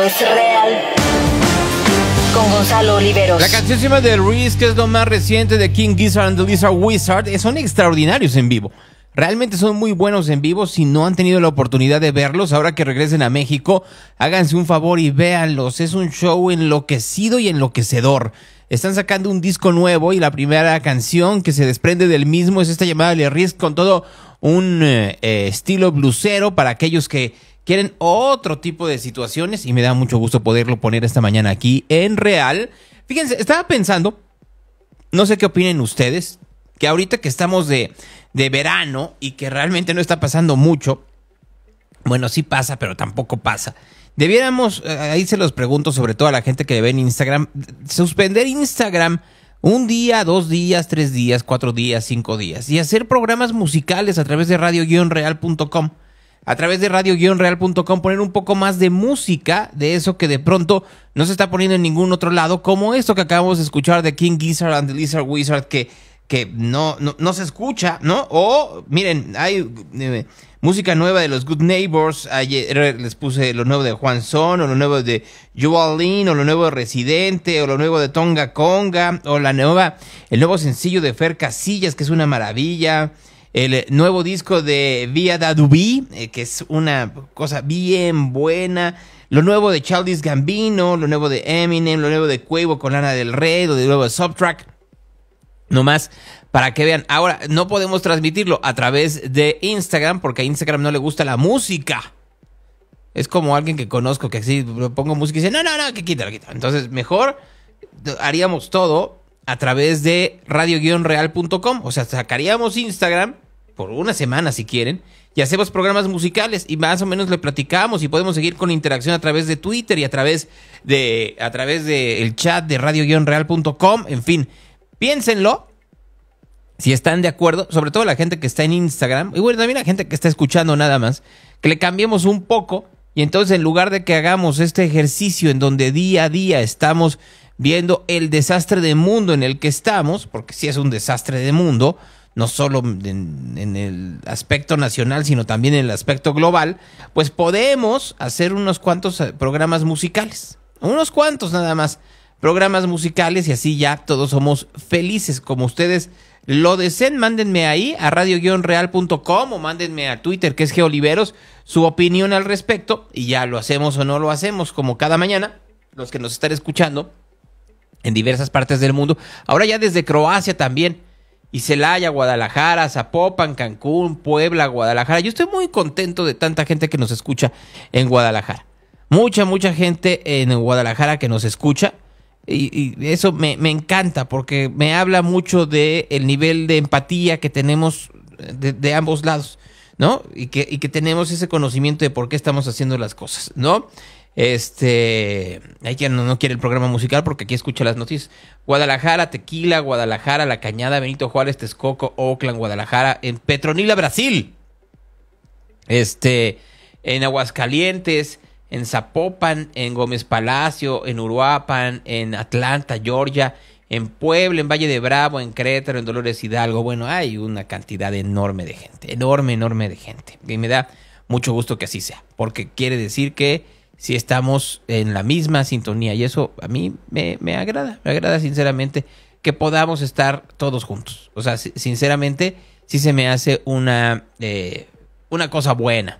Es real. Con Gonzalo Oliveros. La canción se Risk, que es lo más reciente de King Gizzard and the Lizard Wizard. Eh, Son extraordinarios en vivo. Realmente son muy buenos en vivo. Si no han tenido la oportunidad de verlos, ahora que regresen a México, háganse un favor y véanlos. Es un show enloquecido y enloquecedor. Están sacando un disco nuevo y la primera canción que se desprende del mismo es esta llamada The Risk con todo un eh, eh, estilo blusero para aquellos que quieren otro tipo de situaciones y me da mucho gusto poderlo poner esta mañana aquí en real. Fíjense, estaba pensando, no sé qué opinen ustedes, que ahorita que estamos de, de verano y que realmente no está pasando mucho, bueno, sí pasa, pero tampoco pasa. Debiéramos, eh, ahí se los pregunto sobre todo a la gente que ve en Instagram, suspender Instagram un día, dos días, tres días, cuatro días, cinco días y hacer programas musicales a través de radio-real.com. A través de radio-real.com poner un poco más de música de eso que de pronto no se está poniendo en ningún otro lado, como esto que acabamos de escuchar de King Gizzard and the Lizard Wizard que, que no, no, no se escucha, ¿no? O, miren, hay eh, música nueva de los Good Neighbors, ayer les puse lo nuevo de Juan Son, o lo nuevo de Joalin, o lo nuevo de Residente, o lo nuevo de Tonga Conga, o la nueva, el nuevo sencillo de Fer Casillas, que es una maravilla el nuevo disco de Via da Dubi, eh, que es una cosa bien buena. Lo nuevo de Childish Gambino, lo nuevo de Eminem, lo nuevo de Cuevo con Lana del Rey, lo de nuevo de Subtrack. Nomás para que vean. Ahora, no podemos transmitirlo a través de Instagram porque a Instagram no le gusta la música. Es como alguien que conozco que así pongo música y dice, no, no, no, que quítalo, quítalo. Entonces, mejor haríamos todo a través de radio-real.com. O sea, sacaríamos Instagram por una semana si quieren y hacemos programas musicales y más o menos le platicamos y podemos seguir con interacción a través de Twitter y a través de a través del chat de radio-real.com. En fin, piénsenlo. Si están de acuerdo, sobre todo la gente que está en Instagram, y bueno, también la gente que está escuchando nada más, que le cambiemos un poco y entonces en lugar de que hagamos este ejercicio en donde día a día estamos viendo el desastre de mundo en el que estamos, porque si es un desastre de mundo, no solo en, el aspecto nacional, sino también en el aspecto global, pues podemos hacer unos cuantos eh, programas musicales. Unos cuantos nada más. Programas musicales y así ya todos somos felices. Como ustedes lo deseen, mándenme ahí a radio-real.com o mándenme a Twitter, que es Geoliveros, su opinión al respecto y ya lo hacemos o no lo hacemos, como cada mañana, los que nos están escuchando en diversas partes del mundo. Ahora ya desde Croacia también y Celaya, Guadalajara, Zapopan, Cancún, Puebla, Guadalajara. Yo estoy muy contento de tanta gente que nos escucha en Guadalajara. Mucha, mucha gente en Guadalajara que nos escucha. Y, y eso me, me, encanta porque me habla mucho del el nivel de empatía que tenemos de, de, ambos lados, ¿no? Y que, y que tenemos ese conocimiento de por qué estamos haciendo las cosas, ¿no? Este, hay quien no, quiere el programa musical porque aquí escucha las noticias. Guadalajara, Tequila, Guadalajara, La Cañada, Benito Juárez, Texcoco, Oakland, Guadalajara, en Petronila, Brasil. Este, en Aguascalientes, en Zapopan, en Gómez Palacio, en Uruapan, en Atlanta, Georgia, en Puebla, en Valle de Bravo, en Querétaro, en Dolores Hidalgo. Bueno, hay una cantidad enorme de gente, enorme, enorme de gente. Y me da mucho gusto que así sea, porque quiere decir que si estamos en la misma sintonía y eso a mí me, me, agrada, me agrada sinceramente que podamos estar todos juntos. O sea, sinceramente sí se me hace una, eh, una cosa buena.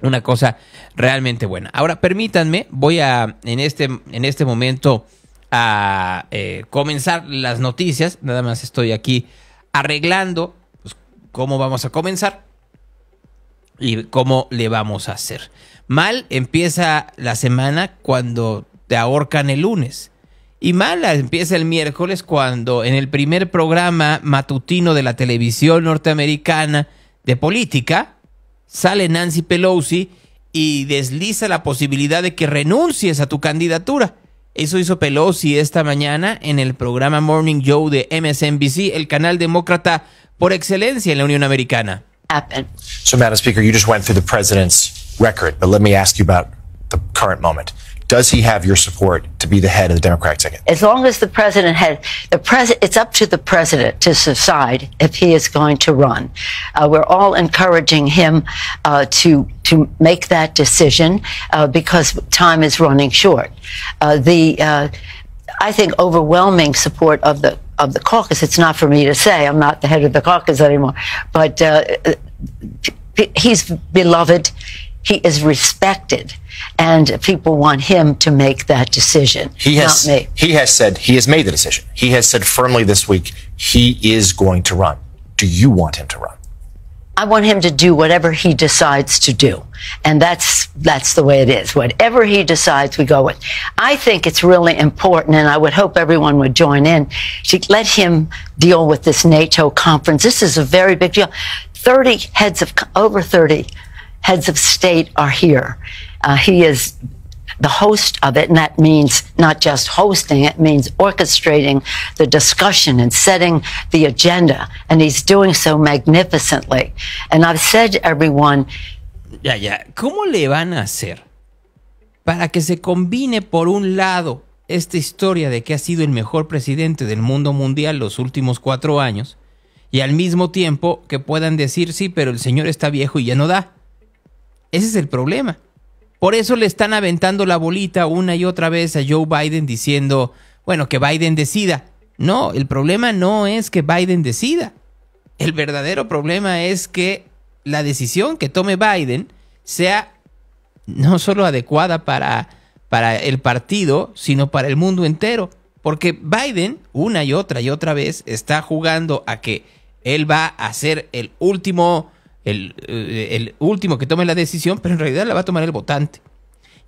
Una cosa realmente buena. Ahora, permítanme, voy a en este, en este momento a eh, comenzar las noticias. Nada más estoy aquí arreglando pues, cómo vamos a comenzar y cómo le vamos a hacer. Mal empieza la semana cuando te ahorcan el lunes. Y mal empieza el miércoles cuando en el primer programa matutino de la televisión norteamericana de política sale Nancy Pelosi y desliza la posibilidad de que renuncies a tu candidatura. Eso hizo Pelosi esta mañana en el programa Morning Joe de MSNBC, el canal demócrata por excelencia en la Unión Americana. So, Madam Speaker, you just went through the president's record, but let me ask you about the current moment. does he have your support to be the head of the Democratic ticket? As long as the president has the president, it's up to the president to decide if he is going to run. Uh, we're all encouraging him uh, to to make that decision uh, because time is running short. Uh, the uh, I think overwhelming support of the of the caucus. It's not for me to say. I'm not the head of the caucus anymore, but uh, he's beloved. He is respected, and people want him to make that decision. He has not me. he has said he has made the decision. He has said firmly this week he is going to run. Do you want him to run? I want him to do whatever he decides to do. And that's, that's the way it is. Whatever he decides, we go with. I think it's really important, and I would hope everyone would join in to let him deal with this NATO conference. This is a very big deal. 30 heads of, over 30 heads of state are here. Uh, he is the host of it, and that means not just hosting, it means orchestrating the discussion and setting the agenda. And he's doing so magnificently. And I've said to everyone, Ya, ya, ¿cómo le van a hacer para que se combine por un lado esta historia de que ha sido el mejor presidente del mundo mundial los últimos cuatro años y al mismo tiempo que puedan decir sí, pero el señor está viejo y ya no da? Ese es el problema. Por eso le están aventando la bolita una y otra vez a Joe Biden diciendo, bueno, que Biden decida. No, el problema no es que Biden decida. El verdadero problema es que la decisión que tome Biden sea no solo adecuada para, para el partido, sino para el mundo entero. Porque Biden, una y otra y otra vez, está jugando a que él va a ser el último, el, eh, el último que tome la decisión, pero en realidad la va a tomar el votante.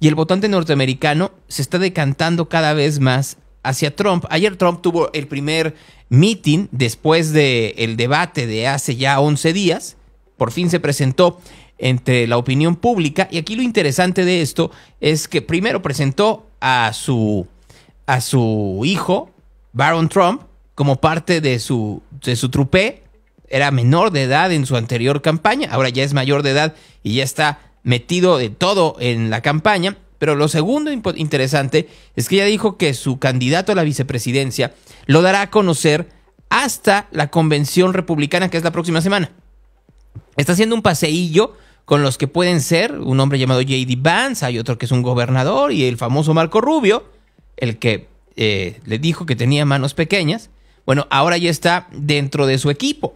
Y el votante norteamericano se está decantando cada vez más hacia Trump. Ayer Trump tuvo el primer meeting después del el debate de hace ya 11 días. Por fin se presentó entre la opinión pública. Y aquí lo interesante de esto es que primero presentó a su, a su hijo, Baron Trump, como parte de su, de su trupe. Era menor de edad en su anterior campaña, ahora ya es mayor de edad y ya está metido de todo en la campaña. Pero lo segundo interesante es que ella dijo que su candidato a la vicepresidencia lo dará a conocer hasta la convención republicana que es la próxima semana. Está haciendo un paseillo con los que pueden ser un hombre llamado J.D. Vance, hay otro que es un gobernador y el famoso Marco Rubio, el que eh, le dijo que tenía manos pequeñas. Bueno, ahora ya está dentro de su equipo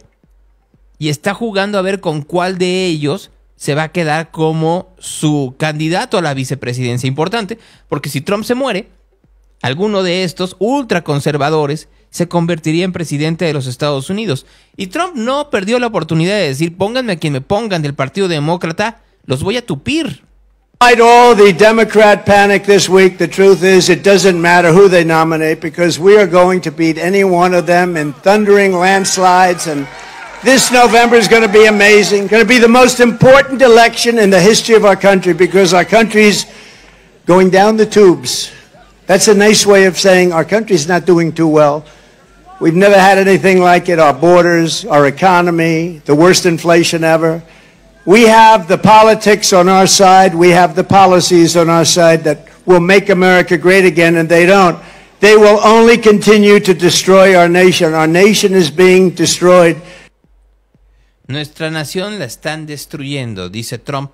y está jugando a ver con cuál de ellos se va a quedar como su candidato a la vicepresidencia importante, porque si Trump se muere, alguno de estos ultraconservadores se convertiría en presidente de los Estados Unidos. Y Trump no perdió la oportunidad de decir, pónganme a quien me pongan del Partido Demócrata, los voy a tupir. All the Democrat panic this week, the truth is it doesn't matter who they nominate because we are going to beat any one of them in thundering landslides. And this November is going to be amazing, going to be the most important election in the history of our country because our country's going down the tubes. That's a nice way of saying our country's not doing too well. We've never had anything like it. Our borders, our economy, the worst inflation ever. We have the politics on our side. We have the policies on our side that will make America great again, and they don't. They will only continue to destroy our nation. Our nation is being destroyed. Nuestra nación la están destruyendo, dice Trump.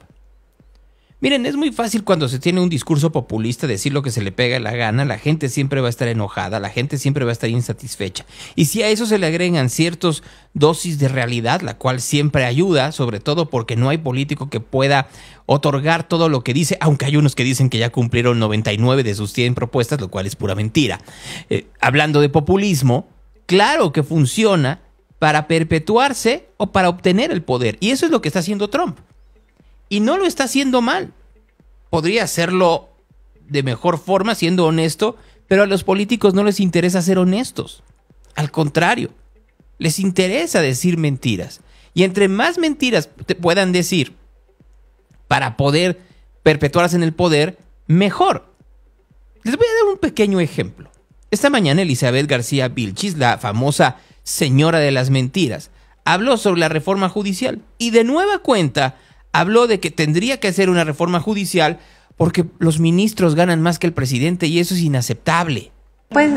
Miren, es muy fácil cuando se tiene un discurso populista decir lo que se le pega la gana, la gente siempre va a estar enojada, la gente siempre va a estar insatisfecha. Y si a eso se le agregan ciertos dosis de realidad, la cual siempre ayuda, sobre todo porque no hay político que pueda otorgar todo lo que dice, aunque hay unos que dicen que ya cumplieron 99 de sus 100 propuestas, lo cual es pura mentira. Eh, hablando de populismo, claro que funciona para perpetuarse o para obtener el poder. Y eso es lo que está haciendo Trump. Y no lo está haciendo mal. Podría hacerlo de mejor forma, siendo honesto, pero a los políticos no les interesa ser honestos. Al contrario, les interesa decir mentiras. Y entre más mentiras te puedan decir para poder perpetuarse en el poder, mejor. Les voy a dar un pequeño ejemplo. Esta mañana Elizabeth García Vilchis, la famosa señora de las mentiras, habló sobre la reforma judicial y de nueva cuenta habló de que tendría que hacer una reforma judicial porque los ministros ganan más que el presidente y eso es inaceptable. Pues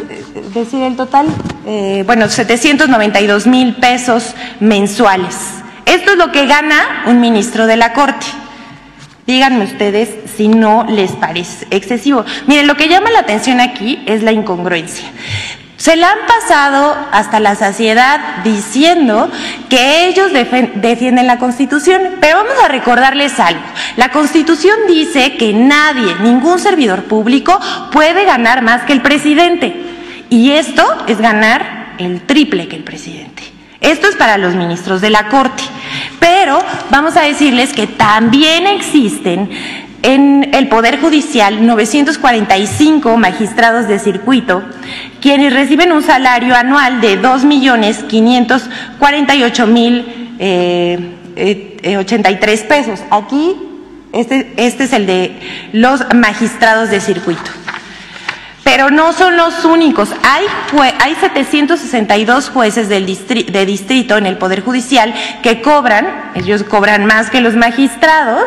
decir el total, eh, bueno, 792 mil pesos mensuales. Esto es lo que gana un ministro de la Corte. Díganme ustedes si no les parece excesivo. Miren, lo que llama la atención aquí es la incongruencia. Se la han pasado hasta la saciedad diciendo que ellos defienden la Constitución, pero vamos a recordarles algo. La Constitución dice que nadie, ningún servidor público puede ganar más que el presidente. Y esto es ganar el triple que el presidente. Esto es para los ministros de la Corte. Pero vamos a decirles que también existen en el Poder Judicial 945 magistrados de circuito, quienes reciben un salario anual de 2.548.083 eh, eh, pesos. Aquí, este, este es el de los magistrados de circuito. Pero no son los únicos. Hay, hay 762 jueces del de distrito en el Poder Judicial que cobran, ellos cobran más que los magistrados,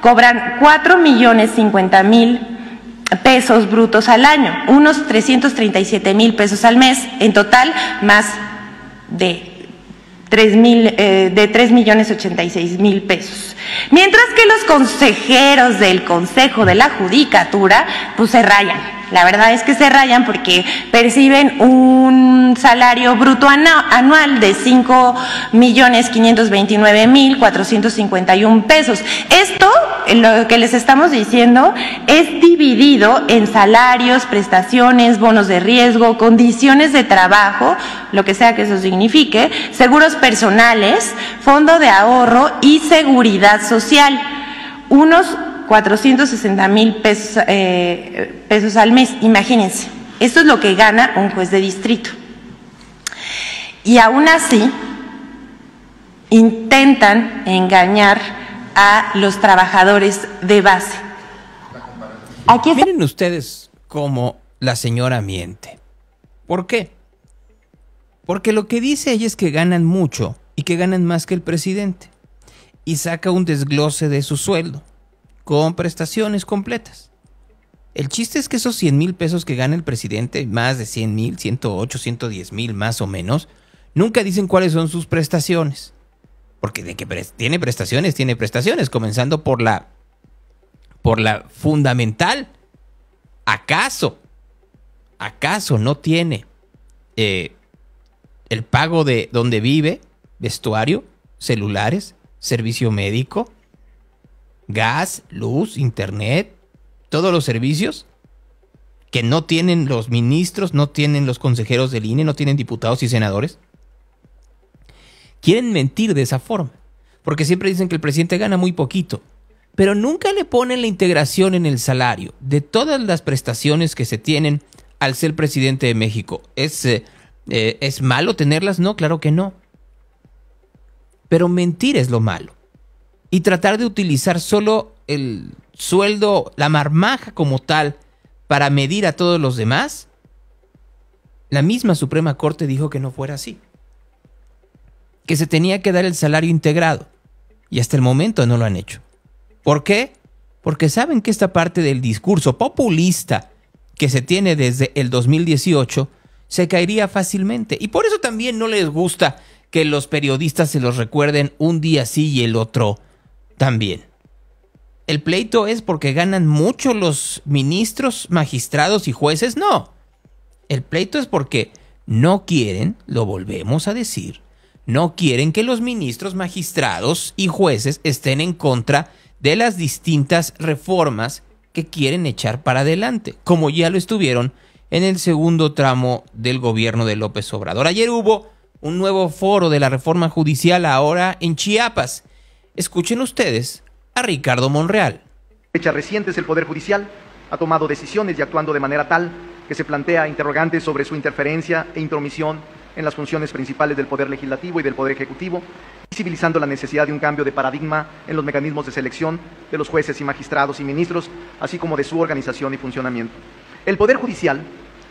cobran 4 millones 50 mil pesos brutos al año, unos 337 mil pesos al mes, en total más de 3 mil, eh, de 3 millones 86 mil pesos. Mientras que los consejeros del Consejo de la Judicatura, pues se rayan la verdad es que se rayan porque perciben un salario bruto anual de 5 millones 529 mil 451 pesos. Esto, lo que les estamos diciendo, es dividido en salarios, prestaciones, bonos de riesgo, condiciones de trabajo, lo que sea que eso signifique, seguros personales, fondo de ahorro y seguridad social. Unos 460 mil pesos, eh, pesos al mes. Imagínense, esto es lo que gana un juez de distrito. Y aún así, intentan engañar a los trabajadores de base. Aquí Miren ustedes cómo la señora miente. ¿Por qué? Porque lo que dice ella es que ganan mucho y que ganan más que el presidente. Y saca un desglose de su sueldo con prestaciones completas. El chiste es que esos 100 mil pesos que gana el presidente, más de 100 mil, 108, 110 mil más o menos, nunca dicen cuáles son sus prestaciones. Porque de que tiene prestaciones, tiene prestaciones, comenzando por la, por la fundamental. ¿Acaso, acaso no tiene eh, el pago de donde vive, vestuario, celulares, servicio médico? Gas, luz, internet, todos los servicios que no tienen los ministros, no tienen los consejeros del INE, no tienen diputados y senadores. Quieren mentir de esa forma, porque siempre dicen que el presidente gana muy poquito, pero nunca le ponen la integración en el salario de todas las prestaciones que se tienen al ser presidente de México. ¿Es, eh, eh, ¿Es malo tenerlas? No, claro que no. Pero mentir es lo malo y tratar de utilizar solo el sueldo, la marmaja como tal, para medir a todos los demás, la misma Suprema Corte dijo que no fuera así. Que se tenía que dar el salario integrado. Y hasta el momento no lo han hecho. ¿Por qué? Porque saben que esta parte del discurso populista que se tiene desde el 2018 se caería fácilmente. Y por eso también no les gusta que los periodistas se los recuerden un día sí y el otro también. ¿El pleito es porque ganan mucho los ministros, magistrados y jueces? No. El pleito es porque no quieren, lo volvemos a decir, no quieren que los ministros, magistrados y jueces estén en contra de las distintas reformas que quieren echar para adelante, como ya lo estuvieron en el segundo tramo del gobierno de López Obrador. Ayer hubo un nuevo foro de la reforma judicial ahora en Chiapas Escuchen ustedes a Ricardo Monreal. Fechas recientes el Poder Judicial ha tomado decisiones y actuando de manera tal que se plantea interrogantes sobre su interferencia e intromisión en las funciones principales del Poder Legislativo y del Poder Ejecutivo, visibilizando la necesidad de un cambio de paradigma en los mecanismos de selección de los jueces y magistrados y ministros, así como de su organización y funcionamiento. El Poder Judicial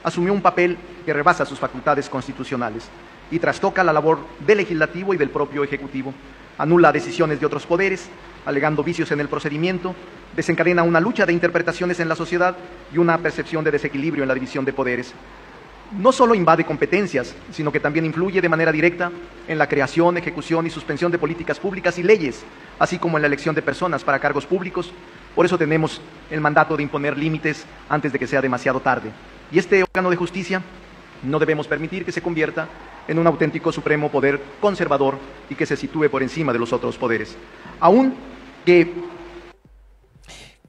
asumió un papel que rebasa sus facultades constitucionales y trastoca la labor del Legislativo y del propio Ejecutivo anula decisiones de otros poderes, alegando vicios en el procedimiento, desencadena una lucha de interpretaciones en la sociedad y una percepción de desequilibrio en la división de poderes. No solo invade competencias, sino que también influye de manera directa en la creación, ejecución y suspensión de políticas públicas y leyes, así como en la elección de personas para cargos públicos. Por eso tenemos el mandato de imponer límites antes de que sea demasiado tarde. Y este órgano de justicia no debemos permitir que se convierta en un auténtico supremo poder conservador y que se sitúe por encima de los otros poderes. Aún que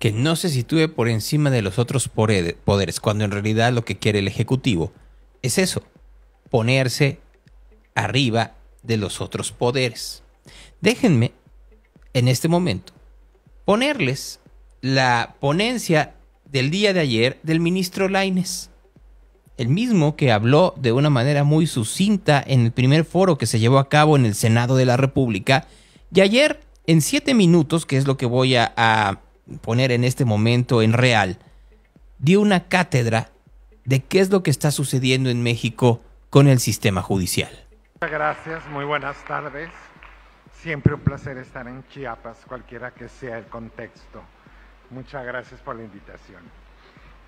que no se sitúe por encima de los otros poderes, cuando en realidad lo que quiere el Ejecutivo es eso, ponerse arriba de los otros poderes. Déjenme, en este momento, ponerles la ponencia del día de ayer del ministro Laines, el mismo que habló de una manera muy sucinta en el primer foro que se llevó a cabo en el Senado de la República, y ayer, en siete minutos, que es lo que voy a, poner en este momento en real, dio una cátedra de qué es lo que está sucediendo en México con el sistema judicial. Muchas gracias, muy buenas tardes. Siempre un placer estar en Chiapas, cualquiera que sea el contexto. Muchas gracias por la invitación.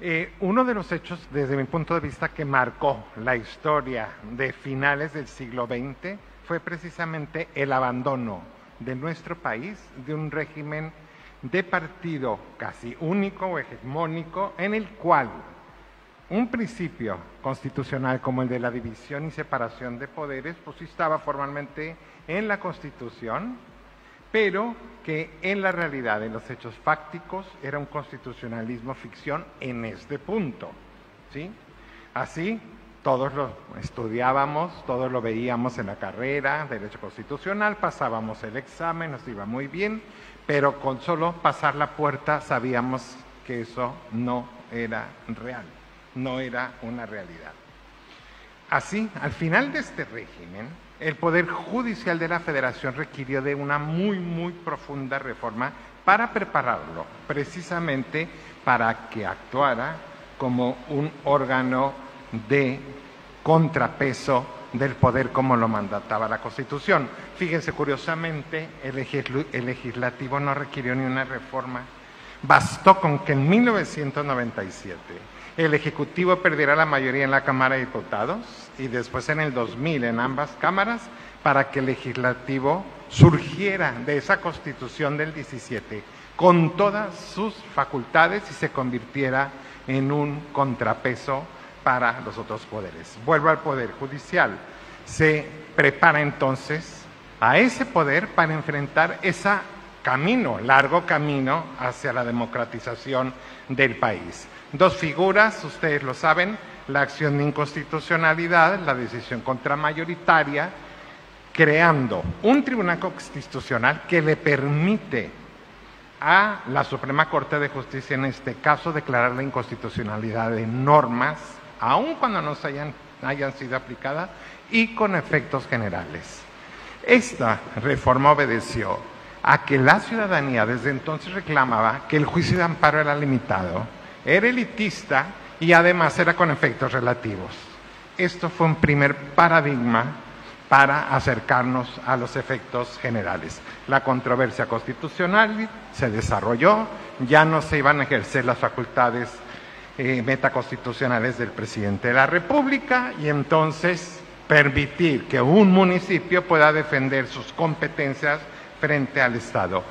Eh, uno de los hechos, desde mi punto de vista, que marcó la historia de finales del siglo XX fue precisamente el abandono de nuestro país de un régimen de partido casi único o hegemónico en el cual un principio constitucional como el de la división y separación de poderes, pues estaba formalmente en la Constitución, pero que en la realidad, en los hechos fácticos, era un constitucionalismo ficción en este punto. ¿sí? Así, todos lo estudiábamos, todos lo veíamos en la carrera, Derecho Constitucional, pasábamos el examen, nos iba muy bien, pero con solo pasar la puerta sabíamos que eso no era real no era una realidad. Así, al final de este régimen, el Poder Judicial de la Federación requirió de una muy, muy profunda reforma para prepararlo, precisamente para que actuara como un órgano de contrapeso del poder como lo mandataba la Constitución. Fíjense, curiosamente, el, legislativo no requirió ni una reforma. Bastó con que en 1997 el Ejecutivo perderá la mayoría en la Cámara de Diputados y después en el 2000 en ambas cámaras para que el Legislativo surgiera de esa Constitución del 17 con todas sus facultades y se convirtiera en un contrapeso para los otros poderes. Vuelvo al Poder Judicial. Se prepara entonces a ese poder para enfrentar ese camino, largo camino hacia la democratización del país. Dos figuras, ustedes lo saben, la acción de inconstitucionalidad, la decisión contramayoritaria, creando un tribunal constitucional que le permite a la Suprema Corte de Justicia, en este caso, declarar la inconstitucionalidad de normas, aun cuando no hayan, hayan sido aplicadas, y con efectos generales. Esta reforma obedeció a que la ciudadanía desde entonces reclamaba que el juicio de amparo era limitado era elitista y además era con efectos relativos. Esto fue un primer paradigma para acercarnos a los efectos generales. La controversia constitucional se desarrolló, ya no se iban a ejercer las facultades eh, metaconstitucionales del presidente de la República y entonces permitir que un municipio pueda defender sus competencias frente al Estado.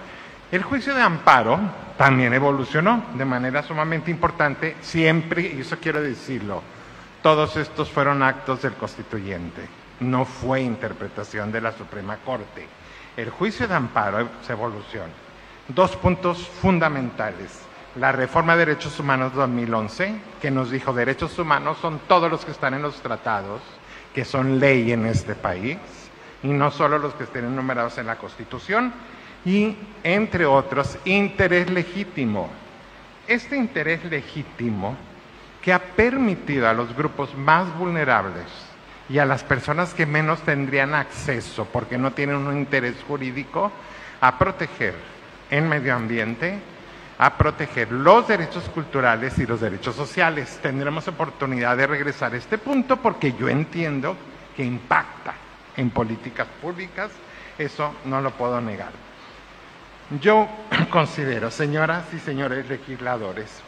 El juicio de amparo también evolucionó de manera sumamente importante, siempre, y eso quiero decirlo, todos estos fueron actos del constituyente, no fue interpretación de la Suprema Corte. El juicio de amparo se evoluciona. Dos puntos fundamentales. La reforma de derechos humanos 2011, que nos dijo derechos humanos son todos los que están en los tratados, que son ley en este país, y no solo los que estén enumerados en la Constitución, y, entre otros, interés legítimo. Este interés legítimo que ha permitido a los grupos más vulnerables y a las personas que menos tendrían acceso porque no tienen un interés jurídico a proteger el medio ambiente, a proteger los derechos culturales y los derechos sociales. Tendremos oportunidad de regresar a este punto porque yo entiendo que impacta en políticas públicas Eso no lo puedo negar. Yo considero, señoras y señores legisladores,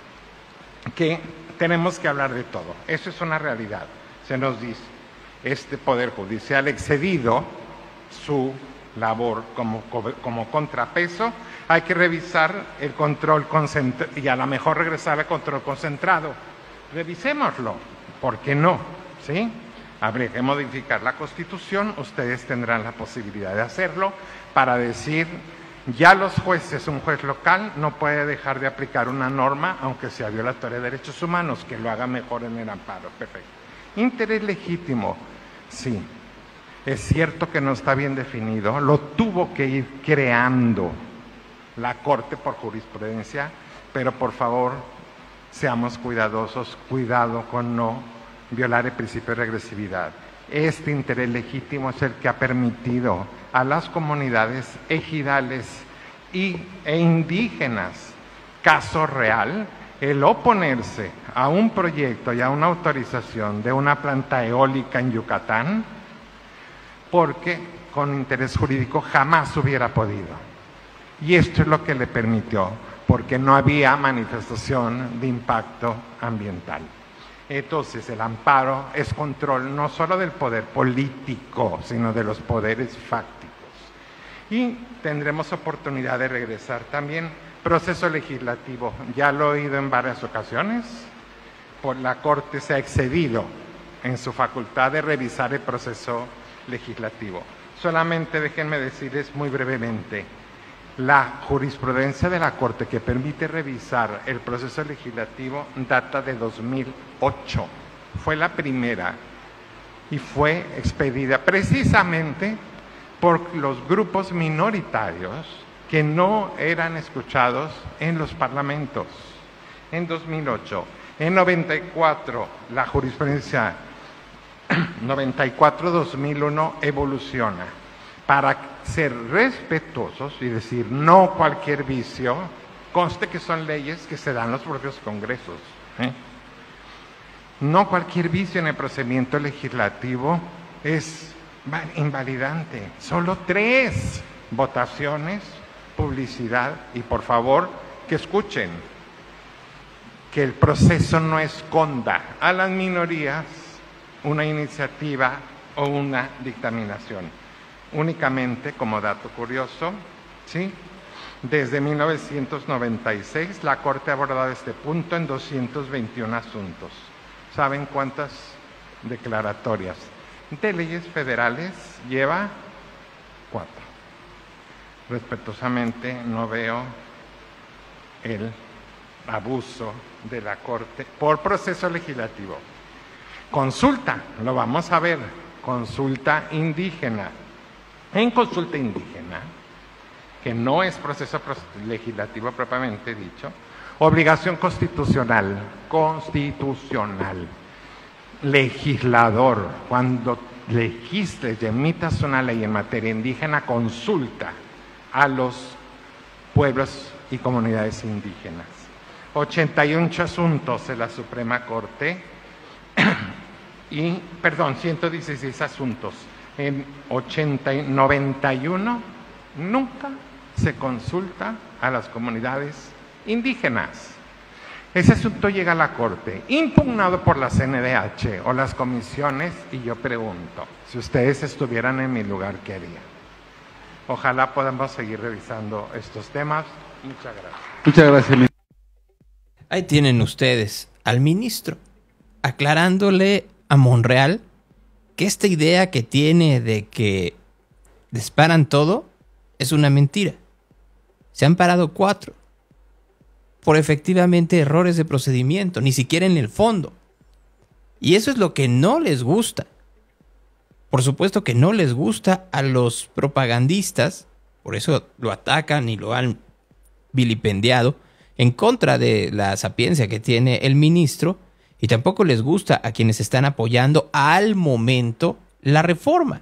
que tenemos que hablar de todo. Eso es una realidad. Se nos dice, este Poder Judicial excedido su labor como, como contrapeso, hay que revisar el control concentrado y a lo mejor regresar al control concentrado. Revisémoslo, ¿por qué no? ¿Sí? Habría que modificar la Constitución, ustedes tendrán la posibilidad de hacerlo para decir, ya los jueces, un juez local no puede dejar de aplicar una norma, aunque sea violatoria de derechos humanos, que lo haga mejor en el amparo. Perfecto. Interés legítimo, sí. Es cierto que no está bien definido, lo tuvo que ir creando la Corte por jurisprudencia, pero por favor seamos cuidadosos, cuidado con no violar el principio de regresividad. Este interés legítimo es el que ha permitido a las comunidades ejidales y, e indígenas, caso real, el oponerse a un proyecto y a una autorización de una planta eólica en Yucatán, porque con interés jurídico jamás hubiera podido. Y esto es lo que le permitió, porque no había manifestación de impacto ambiental. Entonces, el amparo es control no solo del poder político, sino de los poderes fácticos. Y tendremos oportunidad de regresar también. Proceso legislativo, ya lo he oído en varias ocasiones, por la Corte se ha excedido en su facultad de revisar el proceso legislativo. Solamente déjenme decirles muy brevemente, la jurisprudencia de la Corte que permite revisar el proceso legislativo data de 2008. Fue la primera y fue expedida precisamente por los grupos minoritarios que no eran escuchados en los parlamentos. En 2008, en 94, la jurisprudencia 94-2001 evoluciona para ser respetuosos y decir no cualquier vicio, conste que son leyes que se dan los propios congresos. ¿eh? No cualquier vicio en el procedimiento legislativo es invalidante. Solo tres votaciones, publicidad y por favor que escuchen que el proceso no esconda a las minorías una iniciativa o una dictaminación únicamente como dato curioso, ¿sí? Desde 1996 la Corte ha abordado este punto en 221 asuntos. ¿Saben cuántas declaratorias? De leyes federales lleva cuatro. Respetuosamente no veo el abuso de la Corte por proceso legislativo. Consulta, lo vamos a ver, consulta indígena, en consulta indígena, que no es proceso legislativo propiamente dicho, obligación constitucional, constitucional, legislador, cuando legisles y emitas una ley en materia indígena, consulta a los pueblos y comunidades indígenas. 81 asuntos en la Suprema Corte y, perdón, 116 asuntos en 80 91 nunca se consulta a las comunidades indígenas. Ese asunto llega a la Corte, impugnado por la CNDH o las comisiones, y yo pregunto, si ustedes estuvieran en mi lugar, ¿qué harían? Ojalá podamos seguir revisando estos temas. Muchas gracias. Muchas gracias. Ahí tienen ustedes al ministro aclarándole a Monreal que esta idea que tiene de que disparan todo es una mentira. Se han parado cuatro por efectivamente errores de procedimiento, ni siquiera en el fondo. Y eso es lo que no les gusta. Por supuesto que no les gusta a los propagandistas, por eso lo atacan y lo han vilipendiado en contra de la sapiencia que tiene el ministro y tampoco les gusta a quienes están apoyando al momento la reforma.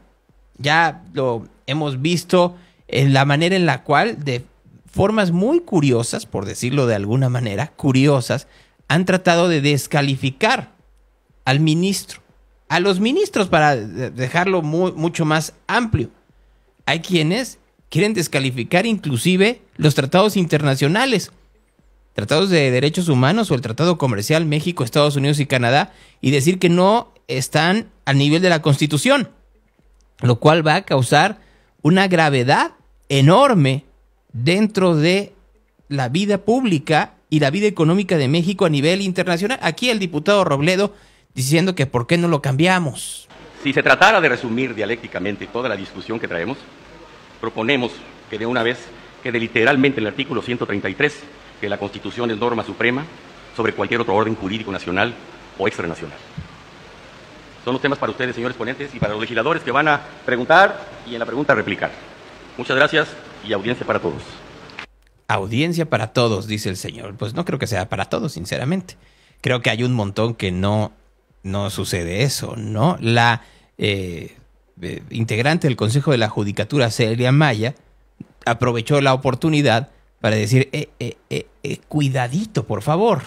Ya lo hemos visto en la manera en la cual, de formas muy curiosas, por decirlo de alguna manera, curiosas, han tratado de descalificar al ministro, a los ministros para dejarlo mucho más amplio. hay quienes quieren descalificar inclusive los tratados internacionales, tratados de derechos humanos o el Tratado Comercial México, Estados Unidos y Canadá, y decir que no están a nivel de la Constitución, lo cual va a causar una gravedad enorme dentro de la vida pública y la vida económica de México a nivel internacional. Aquí el diputado Robledo diciendo que por qué no lo cambiamos. Si se tratara de resumir dialécticamente toda la discusión que traemos, proponemos que de una vez quede literalmente en el artículo 133 que la Constitución es norma suprema sobre cualquier otro orden jurídico nacional o extranacional. Son los temas para ustedes, señores ponentes, y para los legisladores que van a preguntar y en la pregunta replicar. Muchas gracias y audiencia para todos. Audiencia para todos, dice el señor. Pues no creo que sea para todos, sinceramente. Creo que hay un montón que no, no sucede eso, ¿no? La eh, eh, integrante del Consejo de la Judicatura, Celia Maya, aprovechó la oportunidad para decir, eh, eh, eh, eh, cuidadito, por favor.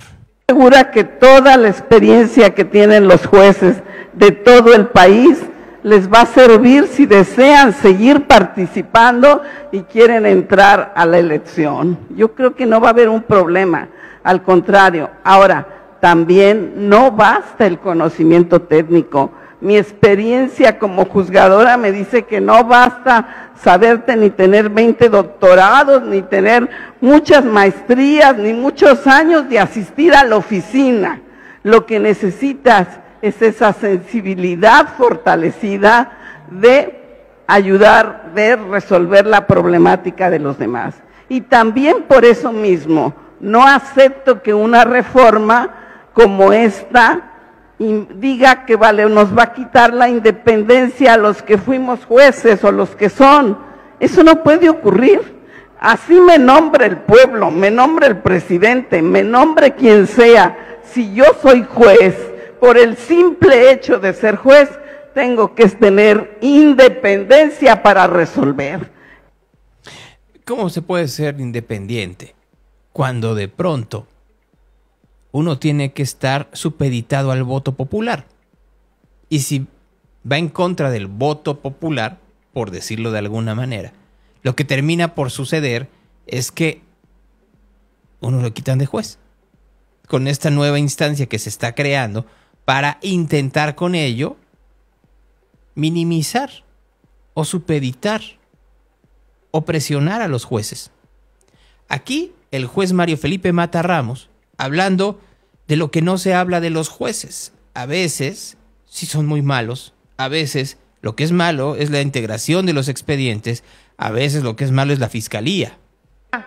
Segura que toda la experiencia que tienen los jueces de todo el país les va a servir si desean seguir participando y quieren entrar a la elección. Yo creo que no va a haber un problema, al contrario. Ahora, también no basta el conocimiento técnico. Mi experiencia como juzgadora me dice que no basta saberte ni tener 20 doctorados, ni tener muchas maestrías, ni muchos años de asistir a la oficina. Lo que necesitas es esa sensibilidad fortalecida de ayudar, de resolver la problemática de los demás. Y también por eso mismo no acepto que una reforma como esta diga que vale, nos va a quitar la independencia a los que fuimos jueces o los que son. Eso no puede ocurrir. Así me nombre el pueblo, me nombre el presidente, me nombre quien sea. Si yo soy juez, por el simple hecho de ser juez, tengo que tener independencia para resolver. ¿Cómo se puede ser independiente cuando de pronto uno tiene que estar supeditado al voto popular. Y si va en contra del voto popular, por decirlo de alguna manera, lo que termina por suceder es que uno lo quitan de juez. Con esta nueva instancia que se está creando para intentar con ello minimizar o supeditar o presionar a los jueces. Aquí el juez Mario Felipe Mata Ramos hablando de lo que no se habla de los jueces. A veces, si son muy malos, a veces lo que es malo es la integración de los expedientes, a veces lo que es malo es la fiscalía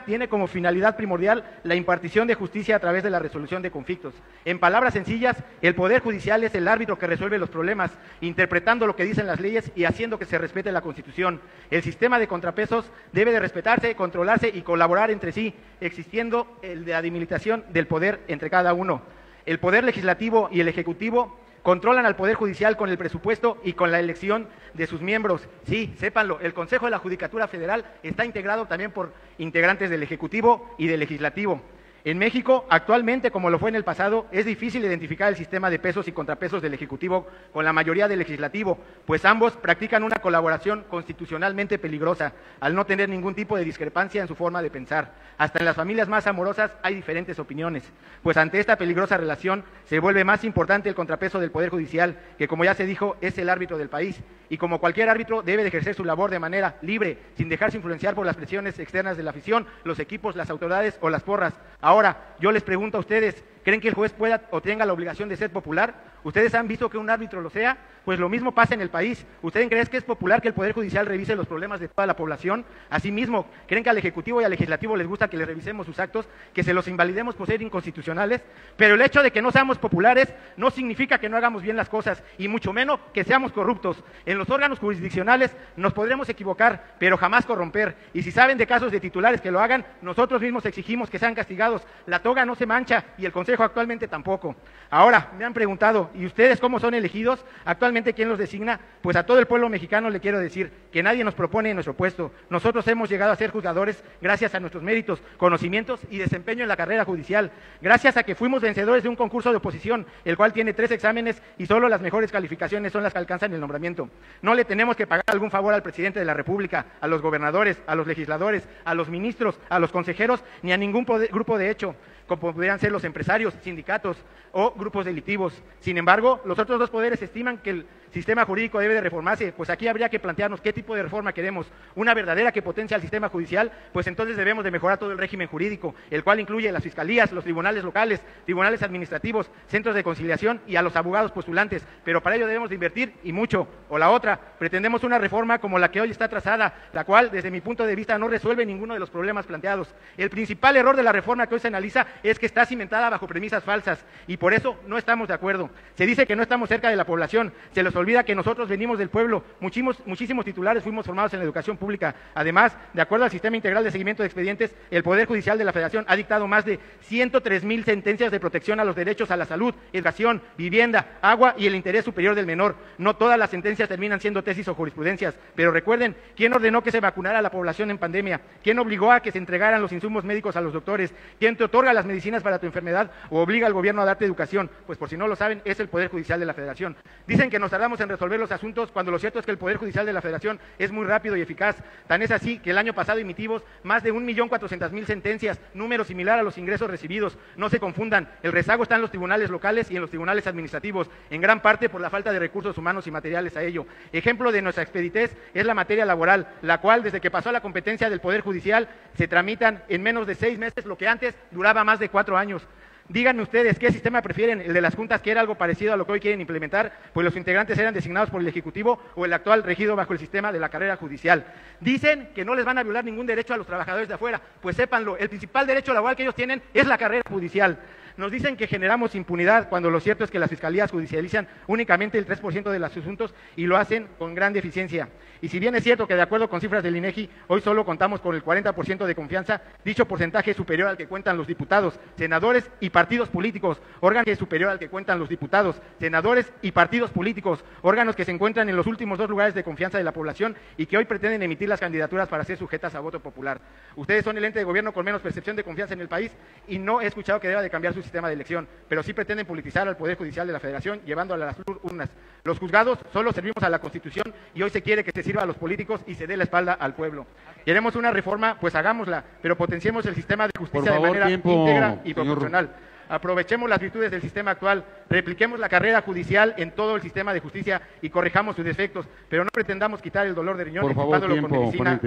tiene como finalidad primordial la impartición de justicia a través de la resolución de conflictos. En palabras sencillas, el Poder Judicial es el árbitro que resuelve los problemas, interpretando lo que dicen las leyes y haciendo que se respete la Constitución. El sistema de contrapesos debe de respetarse, controlarse y colaborar entre sí, existiendo la delimitación del poder entre cada uno. El Poder Legislativo y el Ejecutivo controlan al Poder Judicial con el presupuesto y con la elección de sus miembros. Sí, sépanlo, el Consejo de la Judicatura Federal está integrado también por integrantes del Ejecutivo y del Legislativo. En México, actualmente, como lo fue en el pasado, es difícil identificar el sistema de pesos y contrapesos del Ejecutivo con la mayoría del Legislativo, pues ambos practican una colaboración constitucionalmente peligrosa, al no tener ningún tipo de discrepancia en su forma de pensar. Hasta en las familias más amorosas hay diferentes opiniones, pues ante esta peligrosa relación se vuelve más importante el contrapeso del Poder Judicial, que como ya se dijo, es el árbitro del país, y como cualquier árbitro debe de ejercer su labor de manera libre, sin dejarse influenciar por las presiones externas de la afición, los equipos, las autoridades o las porras. Ahora, yo les pregunto a ustedes, ¿creen que el juez pueda o tenga la obligación de ser popular? ¿Ustedes han visto que un árbitro lo sea? Pues lo mismo pasa en el país. ¿Ustedes creen que es popular que el Poder Judicial revise los problemas de toda la población? Asimismo, ¿creen que al Ejecutivo y al Legislativo les gusta que le revisemos sus actos, que se los invalidemos por ser inconstitucionales? Pero el hecho de que no seamos populares no significa que no hagamos bien las cosas, y mucho menos que seamos corruptos. En los órganos jurisdiccionales nos podremos equivocar, pero jamás corromper. Y si saben de casos de titulares que lo hagan, nosotros mismos exigimos que sean castigados. La toga no se mancha y el Consejo Consejo actualmente tampoco. Ahora, me han preguntado, ¿y ustedes cómo son elegidos? Actualmente, ¿quién los designa? Pues a todo el pueblo mexicano le quiero decir que nadie nos propone en nuestro puesto. Nosotros hemos llegado a ser juzgadores gracias a nuestros méritos, conocimientos y desempeño en la carrera judicial, gracias a que fuimos vencedores de un concurso de oposición, el cual tiene tres exámenes y solo las mejores calificaciones son las que alcanzan el nombramiento. No le tenemos que pagar algún favor al presidente de la República, a los gobernadores, a los legisladores, a los ministros, a los consejeros, ni a ningún grupo de hecho como podrían ser los empresarios, sindicatos o grupos delictivos. Sin embargo, los otros dos poderes estiman que el sistema jurídico debe de reformarse, pues aquí habría que plantearnos qué tipo de reforma queremos, una verdadera que potencia el sistema judicial, pues entonces debemos de mejorar todo el régimen jurídico, el cual incluye las fiscalías, los tribunales locales, tribunales administrativos, centros de conciliación y a los abogados postulantes, pero para ello debemos de invertir y mucho. O la otra, pretendemos una reforma como la que hoy está trazada, la cual desde mi punto de vista no resuelve ninguno de los problemas planteados. El principal error de la reforma que hoy se analiza es que está cimentada bajo premisas falsas y por eso no estamos de acuerdo. Se dice que no estamos cerca de la población, se les olvida que nosotros venimos del pueblo, muchísimos, muchísimos titulares fuimos formados en la educación pública. Además, de acuerdo al sistema integral de seguimiento de expedientes, el Poder Judicial de la Federación ha dictado más de 103 mil sentencias de protección a los derechos a la salud, educación, vivienda, agua y el interés superior del menor. No todas las sentencias terminan siendo tesis o jurisprudencias, pero recuerden, ¿quién ordenó que se vacunara a la población en pandemia? ¿Quién obligó a que se entregaran los insumos médicos a los doctores? ¿Quién te otorga las medicinas para tu enfermedad o obliga al gobierno a darte educación? Pues por si no lo saben, es el Poder Judicial de la Federación. Dicen que nos tardamos en resolver los asuntos cuando lo cierto es que el Poder Judicial de la Federación es muy rápido y eficaz. Tan es así que el año pasado emitimos más de 1.400.000 sentencias, número similar a los ingresos recibidos. No se confundan, el rezago está en los tribunales locales y en los tribunales administrativos, en gran parte por la falta de recursos humanos y materiales a ello. Ejemplo de nuestra expeditez es la materia laboral, la cual desde que pasó a la competencia del Poder Judicial se tramitan en menos de seis meses, lo que antes duraba más de cuatro años. Díganme ustedes qué sistema prefieren, el de las juntas, que era algo parecido a lo que hoy quieren implementar, pues los integrantes eran designados por el Ejecutivo o el actual regido bajo el sistema de la carrera judicial. Dicen que no les van a violar ningún derecho a los trabajadores de afuera, pues sépanlo, el principal derecho laboral que ellos tienen es la carrera judicial. Nos dicen que generamos impunidad cuando lo cierto es que las fiscalías judicializan únicamente el 3% de los asuntos y lo hacen con gran deficiencia. Y si bien es cierto que de acuerdo con cifras del INEGI, hoy solo contamos con el 40% de confianza, dicho porcentaje es superior al que cuentan los diputados, senadores y partidos políticos, órgano que es superior al que cuentan los diputados, senadores y partidos políticos, órganos que se encuentran en los últimos dos lugares de confianza de la población y que hoy pretenden emitir las candidaturas para ser sujetas a voto popular. Ustedes son el ente de gobierno con menos percepción de confianza en el país y no he escuchado que deba de cambiar su sistema de elección, pero sí pretenden politizar al Poder Judicial de la Federación llevando a las urnas. Los juzgados solo servimos a la Constitución y hoy se quiere que se sirva a los políticos y se dé la espalda al pueblo. Queremos una reforma, pues hagámosla, pero potenciemos el sistema de justicia de manera íntegra y proporcional. Aprovechemos las virtudes del sistema actual, repliquemos la carrera judicial en todo el sistema de justicia y corrijamos sus defectos, pero no pretendamos quitar el dolor de riñón Por favor, tiempo, con medicina.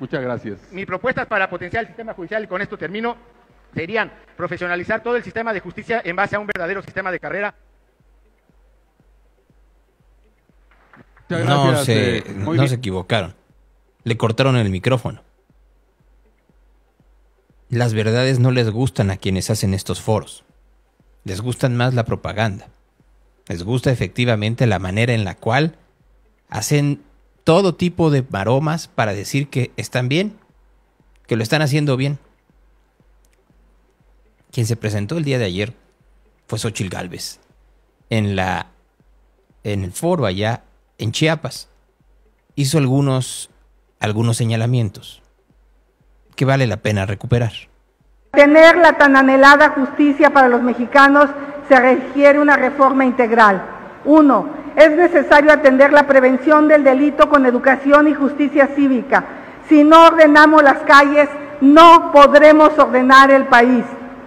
Muchas gracias. Mi propuesta para potenciar el sistema judicial, y con esto termino, serían profesionalizar todo el sistema de justicia en base a un verdadero sistema de carrera. no, se, no se equivocaron. Le cortaron el micrófono. Las verdades no les gustan a quienes hacen estos foros. Les gustan más la propaganda. Les gusta efectivamente la manera en la cual hacen todo tipo de maromas para decir que están bien, que lo están haciendo bien. Quien se presentó el día de ayer fue Xochil Gálvez en la en el foro allá en Chiapas. Hizo algunos algunos señalamientos que vale la pena recuperar. Tener la tan anhelada justicia para los mexicanos se requiere una reforma integral. Uno, es necesario atender la prevención del delito con educación y justicia cívica. Si no ordenamos las calles, no podremos ordenar el país.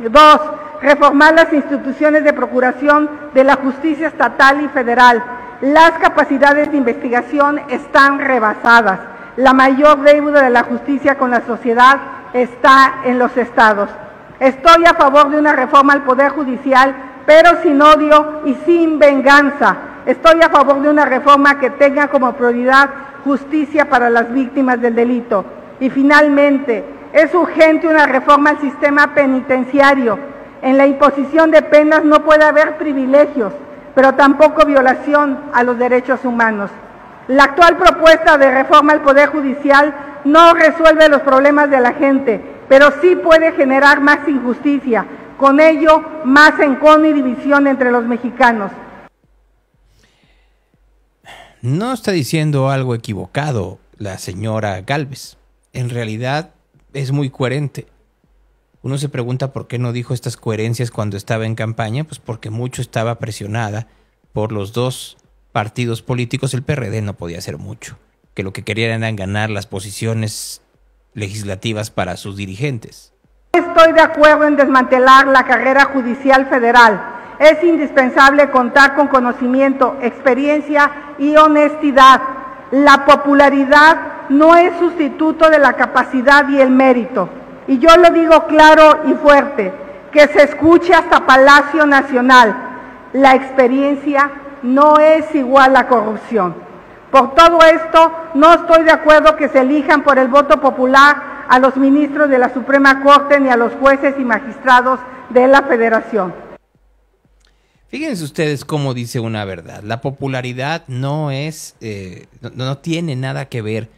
Dos, reformar las instituciones de procuración de la justicia estatal y federal. Las capacidades de investigación están rebasadas. La mayor deuda de la justicia con la sociedad está en los estados. Estoy a favor de una reforma al Poder Judicial, pero sin odio y sin venganza. Estoy a favor de una reforma que tenga como prioridad justicia para las víctimas del delito. Y finalmente, es urgente una reforma al sistema penitenciario. En la imposición de penas no puede haber privilegios, pero tampoco violación a los derechos humanos. La actual propuesta de reforma al Poder Judicial no resuelve los problemas de la gente, pero sí puede generar más injusticia, con ello más encono y división entre los mexicanos. No está diciendo algo equivocado la señora Galvez. En realidad es muy coherente. Uno se pregunta por qué no dijo estas coherencias cuando estaba en campaña, pues porque mucho estaba presionada por los dos partidos políticos. El PRD no podía hacer mucho, que lo que querían era ganar las posiciones legislativas para sus dirigentes. Estoy de acuerdo en desmantelar la carrera judicial federal. Es indispensable contar con conocimiento, experiencia y honestidad. La popularidad no es sustituto de la capacidad y el mérito. Y yo lo digo claro y fuerte, que se escuche hasta Palacio Nacional. La experiencia no es igual a corrupción. Por todo esto, no estoy de acuerdo que se elijan por el voto popular a los ministros de la Suprema Corte ni a los jueces y magistrados de la Federación. Fíjense ustedes cómo dice una verdad. La popularidad no es, eh, no, tiene nada que ver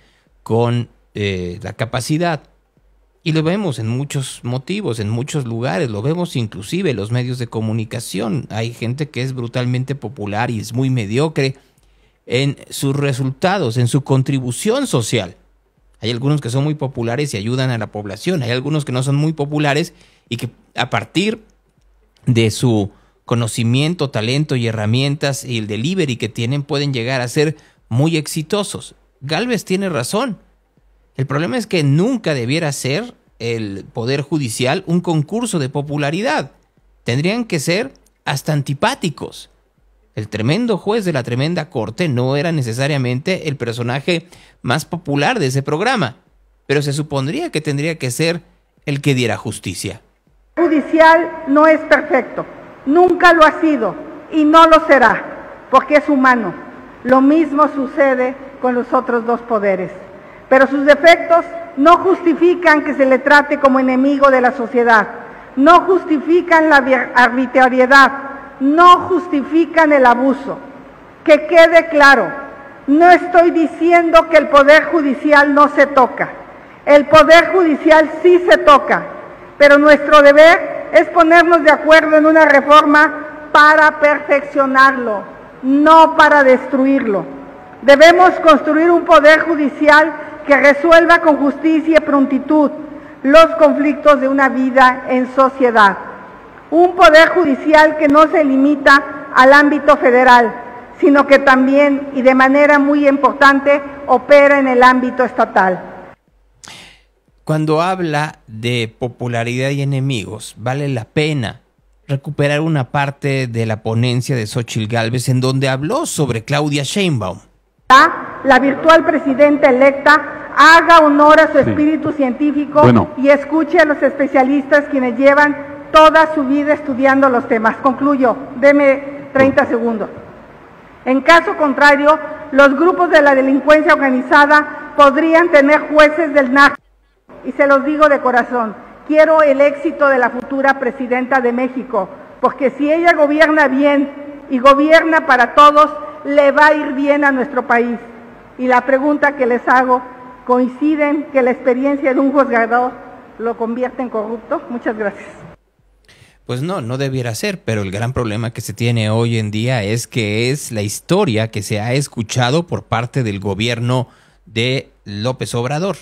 con eh, la capacidad. Y lo vemos en muchos motivos, en muchos lugares, lo vemos inclusive en los medios de comunicación. Hay gente que es brutalmente popular y es muy mediocre en sus resultados, en su contribución social. Hay algunos que son muy populares y ayudan a la población, hay algunos que no son muy populares y que a partir de su conocimiento, talento y herramientas y el delivery que tienen pueden llegar a ser muy exitosos. Galvez tiene razón. El problema es que nunca debiera ser el Poder Judicial un concurso de popularidad. Tendrían que ser hasta antipáticos. El tremendo juez de la tremenda corte no era necesariamente el personaje más popular de ese programa, pero se supondría que tendría que ser el que diera justicia. Judicial no es perfecto, nunca lo ha sido y no lo será, porque es humano. Lo mismo sucede con los otros dos poderes pero sus defectos no justifican que se le trate como enemigo de la sociedad, no justifican la arbitrariedad, no justifican el abuso. Que quede claro, no estoy diciendo que el Poder Judicial no se toca, el Poder Judicial sí se toca, pero nuestro deber es ponernos de acuerdo en una reforma para perfeccionarlo, no para destruirlo. Debemos construir un Poder Judicial que resuelva con justicia y prontitud los conflictos de una vida en sociedad. Un poder judicial que no se limita al ámbito federal, sino que también y de manera muy importante opera en el ámbito estatal. Cuando habla de popularidad y enemigos, vale la pena recuperar una parte de la ponencia de Xochitl Gálvez en donde habló sobre Claudia Sheinbaum la virtual presidenta electa haga honor a su espíritu científico y escuche a los especialistas quienes llevan toda su vida estudiando los temas. Concluyo, deme 30 segundos. En caso contrario, los grupos de la delincuencia organizada podrían tener jueces del NAC. Y se los digo de corazón, quiero el éxito de la futura presidenta de México, porque si ella gobierna bien y gobierna para todos, le va a ir bien a nuestro país. Y la pregunta que les hago, ¿coinciden que la experiencia de un juzgador lo convierte en corrupto? Muchas gracias. Pues no, no debiera ser, pero el gran problema que se tiene hoy en día es que es la historia que se ha escuchado por parte del gobierno de López Obrador.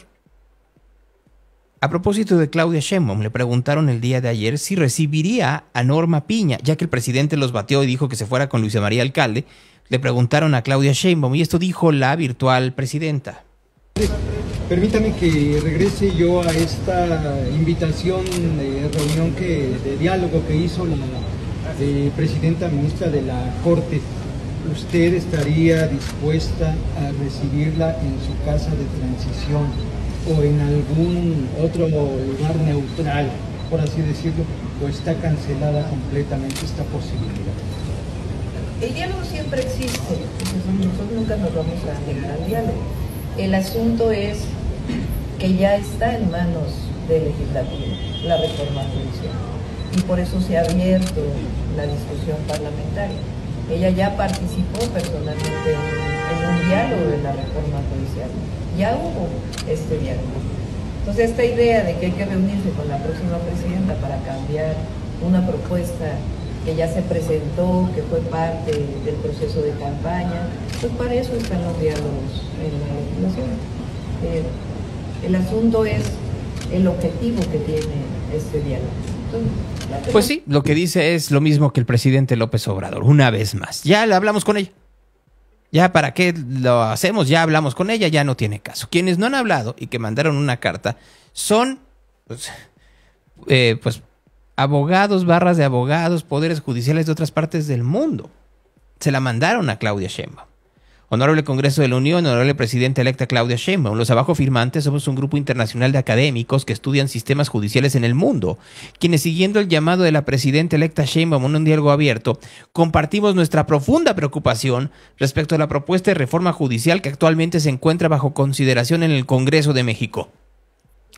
A propósito de Claudia Sheinbaum, le preguntaron el día de ayer si recibiría a Norma Piña, ya que el presidente los batió y dijo que se fuera con Luisa María Alcalde, le preguntaron a Claudia Sheinbaum y esto dijo la virtual presidenta. Permítame que regrese yo a esta invitación de reunión que, de diálogo que hizo la presidenta ministra de la Corte. ¿Usted estaría dispuesta a recibirla en su casa de transición o en algún otro lugar neutral, por así decirlo, o está cancelada completamente esta posibilidad? El diálogo siempre existe, nosotros nunca nos vamos a negar al diálogo. El asunto es que ya está en manos del legislativo la reforma judicial y por eso se ha abierto la discusión parlamentaria. Ella ya participó personalmente en, un diálogo de la reforma judicial. Ya hubo este diálogo. Entonces esta idea de que hay que reunirse con la próxima presidenta para cambiar una propuesta que ya se presentó, que fue parte del proceso de campaña, pues para eso están los diálogos en la legislación. Eh, el asunto es el objetivo que tiene este diálogo. pues sí, lo que dice es lo mismo que el presidente López Obrador, una vez más. Ya le hablamos con ella. Ya para qué lo hacemos, ya hablamos con ella, ya no tiene caso. Quienes no han hablado y que mandaron una carta son, pues, eh, pues abogados, barras de abogados, poderes judiciales de otras partes del mundo. Se la mandaron a Claudia Sheinbaum. Honorable Congreso de la Unión, honorable Presidenta electa Claudia Sheinbaum, los abajo firmantes somos un grupo internacional de académicos que estudian sistemas judiciales en el mundo, quienes siguiendo el llamado de la Presidenta electa Sheinbaum en un diálogo abierto, compartimos nuestra profunda preocupación respecto a la propuesta de reforma judicial que actualmente se encuentra bajo consideración en el Congreso de México.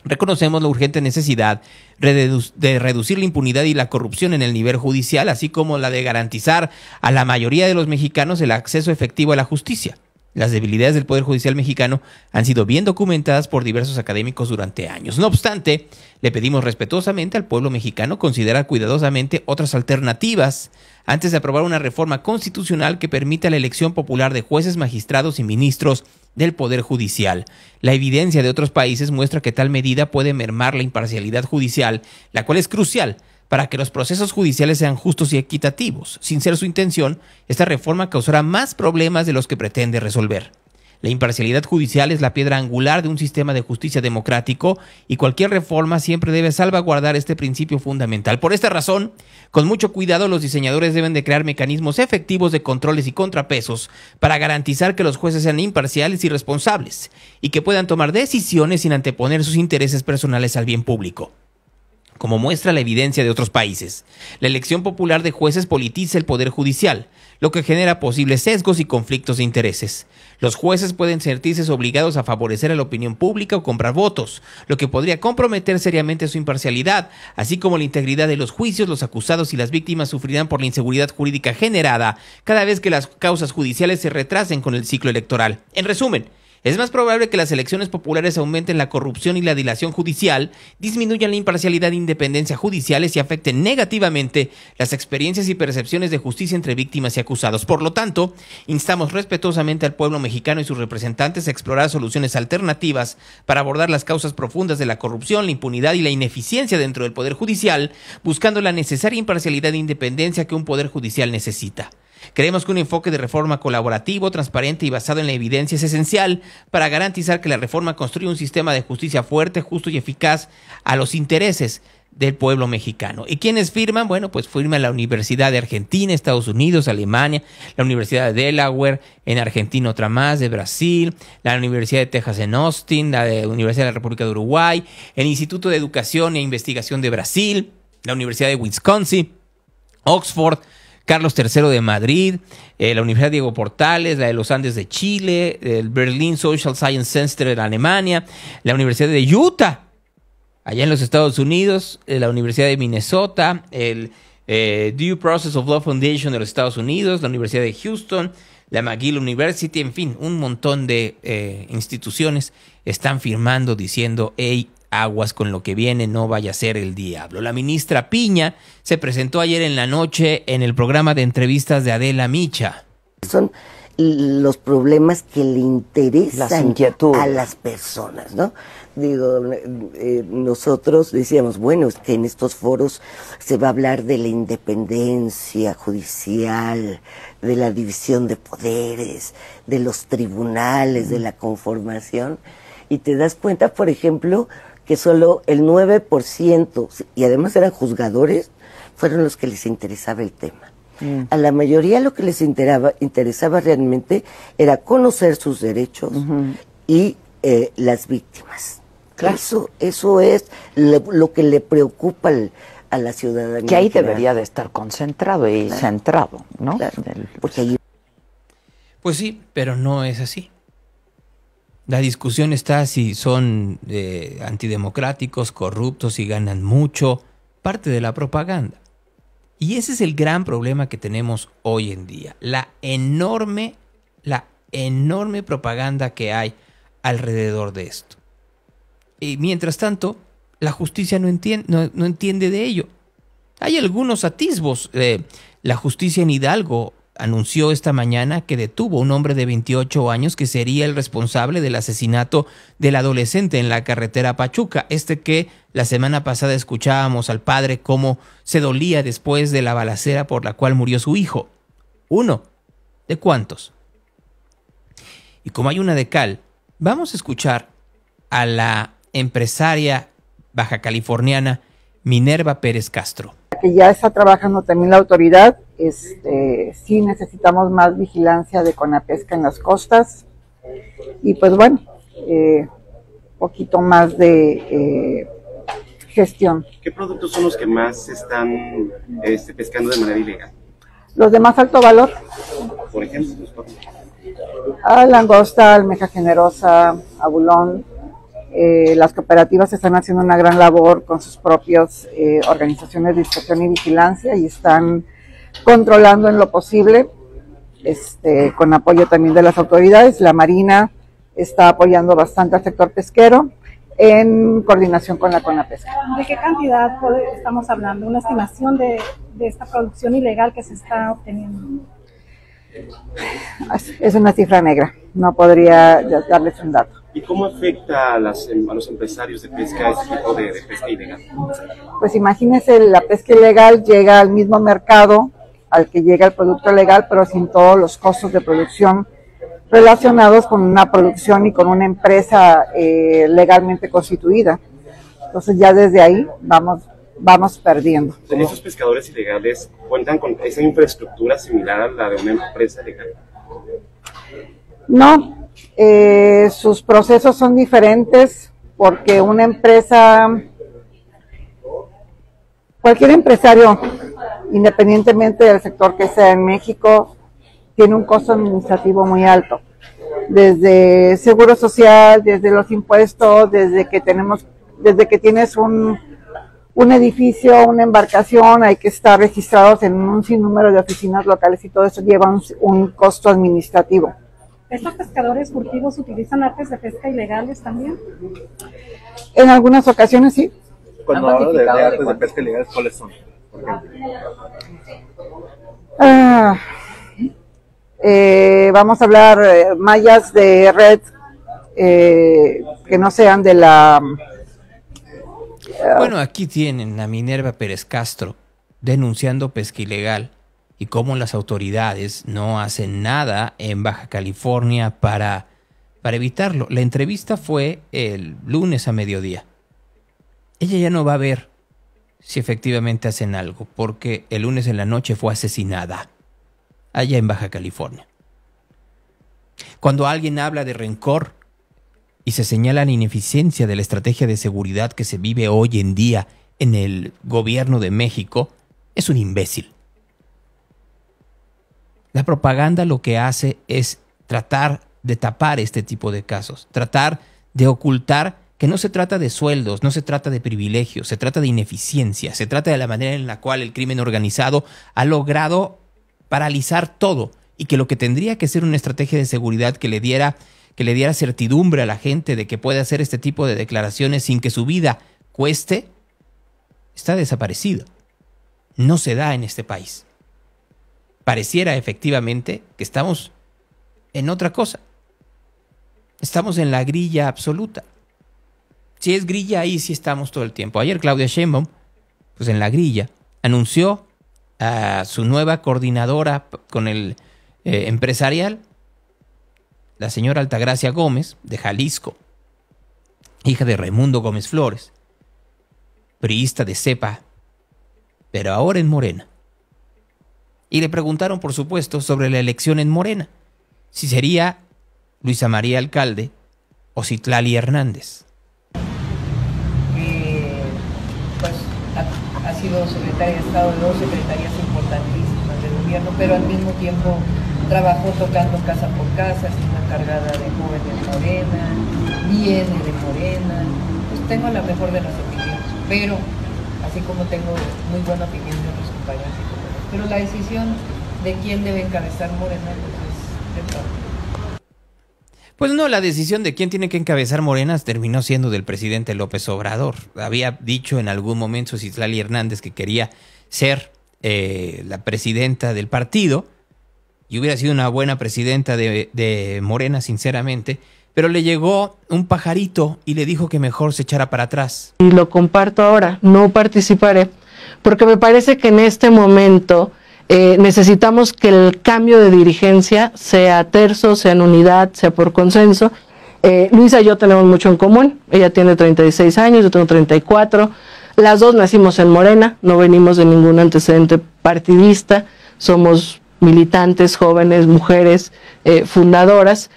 Reconocemos la urgente necesidad de reducir la impunidad y la corrupción en el nivel judicial, así como la de garantizar a la mayoría de los mexicanos el acceso efectivo a la justicia. Las debilidades del Poder Judicial mexicano han sido bien documentadas por diversos académicos durante años. No obstante, le pedimos respetuosamente al pueblo mexicano considerar cuidadosamente otras alternativas antes de aprobar una reforma constitucional que permita la elección popular de jueces, magistrados y ministros del Poder Judicial. La evidencia de otros países muestra que tal medida puede mermar la imparcialidad judicial, la cual es crucial para que los procesos judiciales sean justos y equitativos. Sin ser su intención, esta reforma causará más problemas de los que pretende resolver. La imparcialidad judicial es la piedra angular de un sistema de justicia democrático y cualquier reforma siempre debe salvaguardar este principio fundamental. Por esta razón, con mucho cuidado los diseñadores deben de crear mecanismos efectivos de controles y contrapesos para garantizar que los jueces sean imparciales y responsables y que puedan tomar decisiones sin anteponer sus intereses personales al bien público como muestra la evidencia de otros países. La elección popular de jueces politiza el poder judicial, lo que genera posibles sesgos y conflictos de intereses. Los jueces pueden sentirse obligados a favorecer a la opinión pública o comprar votos, lo que podría comprometer seriamente su imparcialidad, así como la integridad de los juicios, los acusados y las víctimas sufrirán por la inseguridad jurídica generada cada vez que las causas judiciales se retrasen con el ciclo electoral. En resumen, es más probable que las elecciones populares aumenten la corrupción y la dilación judicial, disminuyan la imparcialidad e independencia judiciales y afecten negativamente las experiencias y percepciones de justicia entre víctimas y acusados. Por lo tanto, instamos respetuosamente al pueblo mexicano y sus representantes a explorar soluciones alternativas para abordar las causas profundas de la corrupción, la impunidad y la ineficiencia dentro del Poder Judicial, buscando la necesaria imparcialidad e independencia que un Poder Judicial necesita. Creemos que un enfoque de reforma colaborativo, transparente y basado en la evidencia es esencial para garantizar que la reforma construya un sistema de justicia fuerte, justo y eficaz a los intereses del pueblo mexicano. ¿Y quiénes firman? Bueno, pues firman la Universidad de Argentina, Estados Unidos, Alemania, la Universidad de Delaware, en Argentina otra más, de Brasil, la Universidad de Texas en Austin, la Universidad de la República de Uruguay, el Instituto de Educación e Investigación de Brasil, la Universidad de Wisconsin, Oxford, Carlos III de Madrid, eh, la Universidad Diego Portales, la de los Andes de Chile, el Berlin Social Science Center de Alemania, la Universidad de Utah, allá en los Estados Unidos, eh, la Universidad de Minnesota, el eh, Due Process of Law Foundation de los Estados Unidos, la Universidad de Houston, la McGill University, en fin, un montón de instituciones están firmando diciendo, hey, aguas con lo que viene, no vaya a ser el diablo. La ministra Piña se presentó ayer en la noche en el programa de entrevistas de Adela Micha. Son los problemas que le interesan a las personas, ¿no? Digo, eh, nosotros decíamos, bueno, es que en estos foros se va a hablar de la independencia judicial, de la división de poderes, de los tribunales, de la conformación, y te das cuenta, por ejemplo, que solo el 9%, y además eran juzgadores, fueron los que les interesaba el tema. Mm. A la mayoría lo que les interesaba, interesaba realmente era conocer sus derechos y eh, las víctimas. Eso, eso es lo, que le preocupa a la ciudadanía. Que ahí debería de estar concentrado y centrado, ¿no? Pues sí, pero no es así. La discusión está si son eh, antidemocráticos, corruptos y ganan mucho, parte de la propaganda. Y ese es el gran problema que tenemos hoy en día, la enorme, la enorme propaganda que hay alrededor de esto. Y mientras tanto, la justicia no entiende, no entiende de ello. Hay algunos atisbos. la justicia en Hidalgo anunció esta mañana que detuvo a un hombre de 28 años que sería el responsable del asesinato del adolescente en la carretera Pachuca. Este que la semana pasada escuchábamos al padre cómo se dolía después de la balacera por la cual murió su hijo. Uno. ¿De cuántos? Y como hay una de cal, vamos a escuchar a la empresaria baja californiana Minerva Pérez Castro. Que ya está trabajando también la autoridad, este, sí necesitamos más vigilancia de Conapesca en las costas y pues bueno, eh, poquito más de eh, gestión. ¿Qué productos son los que más están este, pescando de manera ilegal? Los de más alto valor. Por ejemplo, a langosta, almeja generosa, abulón. Eh, las cooperativas están haciendo una gran labor con sus propias eh, organizaciones de inspección y vigilancia y están controlando en lo posible, este, con apoyo también de las autoridades. La Marina está apoyando bastante al sector pesquero en coordinación con la CONAPESCA. ¿De qué cantidad estamos hablando? ¿Una estimación de, de esta producción ilegal que se está obteniendo? Es una cifra negra, no podría darles un dato. ¿Y cómo afecta a, las, a los empresarios de pesca este tipo de, pesca ilegal? Pues imagínense, la pesca ilegal llega al mismo mercado al que llega el producto legal, pero sin todos los costos de producción relacionados con una producción y con una empresa eh, legalmente constituida. Entonces ya desde ahí vamos vamos perdiendo. ¿Esos pescadores ilegales cuentan con esa infraestructura similar a la de una empresa legal? No, eh, sus procesos son diferentes porque una empresa, cualquier empresario, independientemente del sector que sea en México, tiene un costo administrativo muy alto. Desde seguro social, desde los impuestos, desde que tenemos, desde que tienes un un edificio, una embarcación, hay que estar registrados en un sinnúmero de oficinas locales y todo eso lleva un, costo administrativo. ¿Estos pescadores furtivos utilizan artes de pesca ilegales también? En algunas ocasiones sí. Cuando hablo de, artes de, pesca ilegales, ¿cuáles son? Ah, eh, vamos a hablar eh, mallas de red eh, que no sean de la bueno, aquí tienen a Minerva Pérez Castro denunciando pesca ilegal y cómo las autoridades no hacen nada en Baja California para, para evitarlo. La entrevista fue el lunes a mediodía. Ella ya no va a ver si efectivamente hacen algo, porque el lunes en la noche fue asesinada allá en Baja California. Cuando alguien habla de rencor, y se señala la ineficiencia de la estrategia de seguridad que se vive hoy en día en el gobierno de México, es un imbécil. La propaganda lo que hace es tratar de tapar este tipo de casos, tratar de ocultar que no se trata de sueldos, no se trata de privilegios, se trata de ineficiencia, se trata de la manera en la cual el crimen organizado ha logrado paralizar todo y que lo que tendría que ser una estrategia de seguridad que le diera que le diera certidumbre a la gente de que puede hacer este tipo de declaraciones sin que su vida cueste, está desaparecido. No se da en este país. Pareciera efectivamente que estamos en otra cosa. Estamos en la grilla absoluta. Si es grilla, ahí sí estamos todo el tiempo. Ayer Claudia Sheinbaum, pues en la grilla, anunció a su nueva coordinadora con el eh, empresarial la señora Altagracia Gómez, de Jalisco, hija de Raimundo Gómez Flores, priista de cepa, pero ahora en Morena. Y le preguntaron, por supuesto, sobre la elección en Morena, si sería Luisa María Alcalde o Citlali Hernández. Sido secretaria de Estado de dos secretarías importantísimas del gobierno, pero al mismo tiempo trabajó tocando casa por casa, siendo encargada de jóvenes Morena, viene de Morena, pues tengo la mejor de las opiniones, pero así como tengo muy buena opinión de otros compañeros pero la decisión de quién debe encabezar Morena pues es de todo. Pues no, la decisión de quién tiene que encabezar Morena terminó siendo del presidente López Obrador. Había dicho en algún momento Citlali Hernández que quería ser eh, la presidenta del partido y hubiera sido una buena presidenta de, de Morena, sinceramente, pero le llegó un pajarito y le dijo que mejor se echara para atrás. Y lo comparto ahora, no participaré, porque me parece que en este momento eh, necesitamos que el cambio de dirigencia sea terso, sea en unidad, sea por consenso. Eh, Luisa y yo tenemos mucho en común. Ella tiene 36 años, yo tengo 34. Las dos nacimos en Morena, no venimos de ningún antecedente partidista, somos militantes, jóvenes, mujeres, eh, fundadoras.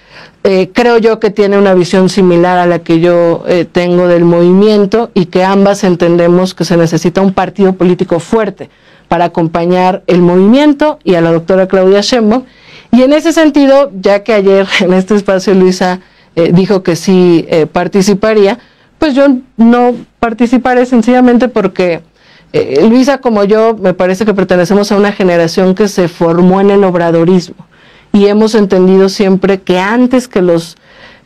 Eh, creo yo que tiene una visión similar a la que yo eh, tengo del movimiento y que ambas entendemos que se necesita un partido político fuerte para acompañar el movimiento y a la doctora Claudia Sheinbaum. Y en ese sentido, ya que ayer en este espacio Luisa dijo que sí participaría, pues yo no participaré sencillamente porque eh, Luisa como yo me parece que pertenecemos a una generación que se formó en el obradorismo y hemos entendido siempre que antes que los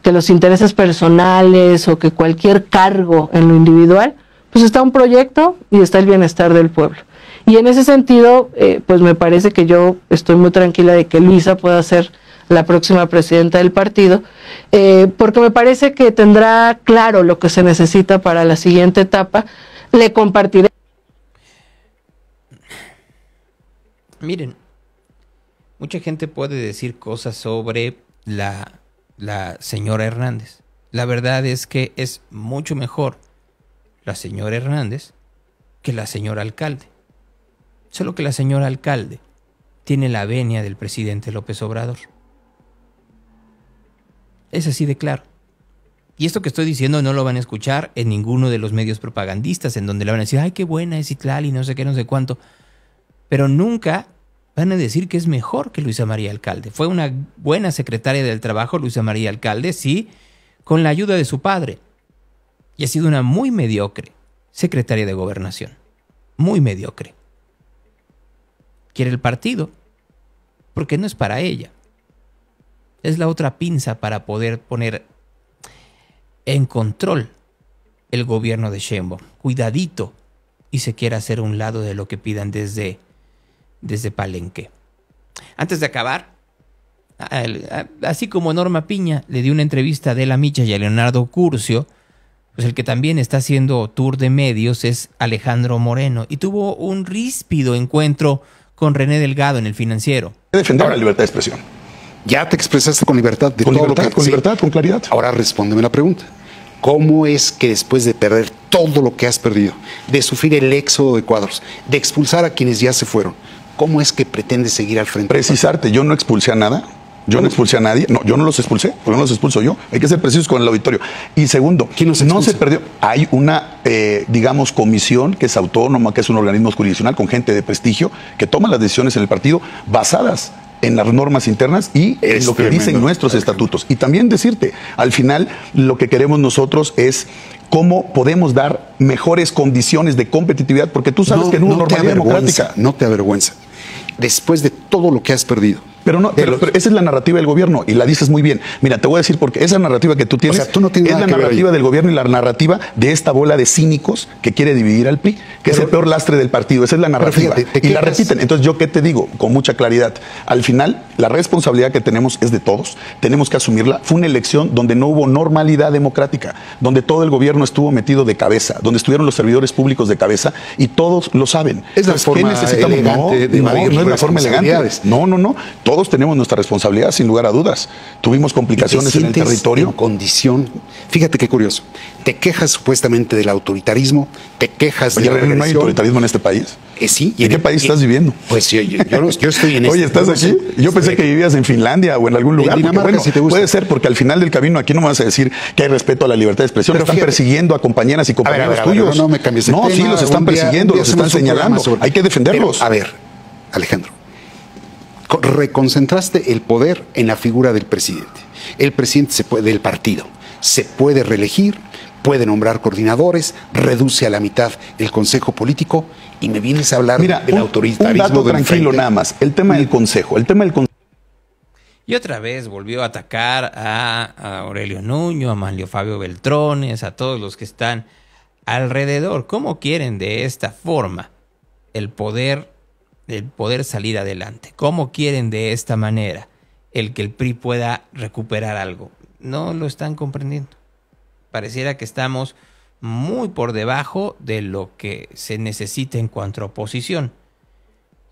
que los intereses personales o que cualquier cargo en lo individual, pues está un proyecto y está el bienestar del pueblo. Y en ese sentido, eh, pues me parece que yo estoy muy tranquila de que Luisa pueda ser la próxima presidenta del partido, eh, porque me parece que tendrá claro lo que se necesita para la siguiente etapa. Le compartiré. Miren, mucha gente puede decir cosas sobre la, la señora Hernández. La verdad es que es mucho mejor la señora Hernández que la señora alcalde. Solo que la señora alcalde tiene la venia del presidente López Obrador. Es así de claro. Y esto que estoy diciendo no lo van a escuchar en ninguno de los medios propagandistas en donde le van a decir, ay, qué buena es Itlal y no sé qué, no sé cuánto. Pero nunca van a decir que es mejor que Luisa María Alcalde. Fue una buena secretaria del trabajo, Luisa María Alcalde, sí, con la ayuda de su padre. Y ha sido una muy mediocre secretaria de gobernación. Muy mediocre. Quiere el partido, porque no es para ella. Es la otra pinza para poder poner en control el gobierno de Sheinbaum. Cuidadito y se quiera hacer un lado de lo que pidan desde desde Palenque. Antes de acabar, así como Norma Piña le dio una entrevista a Adela Micha y a Leonardo Curcio, pues el que también está haciendo tour de medios es Alejandro Moreno y tuvo un ríspido encuentro con René Delgado en el financiero. Defender la libertad de expresión. Ya te expresaste con libertad de con todo libertad, lo que con libertad, con claridad. Ahora respóndeme la pregunta. ¿Cómo es que después de perder todo lo que has perdido, de sufrir el éxodo de cuadros, de expulsar a quienes ya se fueron, ¿Cómo es que pretende seguir al frente? Precisarte, yo no expulsé a nada. Yo no expulsé a nadie. No, yo no los expulsé, porque no los expulso yo. Hay que ser precisos con el auditorio. Y segundo, no se perdió. Hay una, eh, digamos, comisión que es autónoma, que es un organismo jurisdiccional con gente de prestigio, que toma las decisiones en el partido basadas en las normas internas y en lo que dicen nuestros estatutos. Y también decirte, al final, lo que queremos nosotros es cómo podemos dar mejores condiciones de competitividad, porque tú sabes que en una normalidad democrática. No te avergüenza después de todo lo que has perdido. Pero no, pero, esa es la narrativa del gobierno y la dices muy bien. Mira, te voy a decir porque esa narrativa que tú tienes o sea, tú no tienes es la narrativa del gobierno y la narrativa de esta bola de cínicos que quiere dividir al PRI, que es el peor lastre del partido. Esa es la narrativa. y la repiten. Entonces, ¿yo qué te digo? Con mucha claridad. Al final, la responsabilidad que tenemos es de todos. Tenemos que asumirla. Fue una elección donde no hubo normalidad democrática, donde todo el gobierno estuvo metido de cabeza, donde estuvieron los servidores públicos de cabeza y todos lo saben. Es la forma elegante de no, no es la forma elegante. No, no, no. Todos tenemos nuestra responsabilidad sin lugar a dudas. Tuvimos complicaciones en el territorio. En condición. Fíjate qué curioso. Te quejas supuestamente del autoritarismo, te quejas Oye, de ¿No hay autoritarismo en este país? Eh, sí. ¿En qué país estás viviendo? Pues yo, yo, yo, estoy en Oye, este ¿estás aquí? Yo pensé que vivías en Finlandia o en algún lugar. En bueno, si te gusta. Puede ser, porque al final del camino aquí no me vas a decir que hay respeto a la libertad de expresión. Pero están persiguiendo a compañeras y compañeros tuyos. no, no me cambies No, sí, los están persiguiendo, los están señalando. Hay que defenderlos. a ver, Alejandro reconcentraste el poder en la figura del presidente. El presidente se puede, del partido se puede reelegir, puede nombrar coordinadores, reduce a la mitad el consejo político y me vienes a hablar del autoritarismo. Un dato tranquilo nada más. El tema del consejo, el tema del consejo. Y otra vez volvió a atacar a, Aurelio Nuño, a Manlio Fabio Beltrones, a todos los que están alrededor. ¿Cómo quieren de esta forma el poder, el poder salir adelante. ¿Cómo quieren de esta manera el que el PRI pueda recuperar algo? No lo están comprendiendo. Pareciera que estamos muy por debajo de lo que se necesita en cuanto a oposición.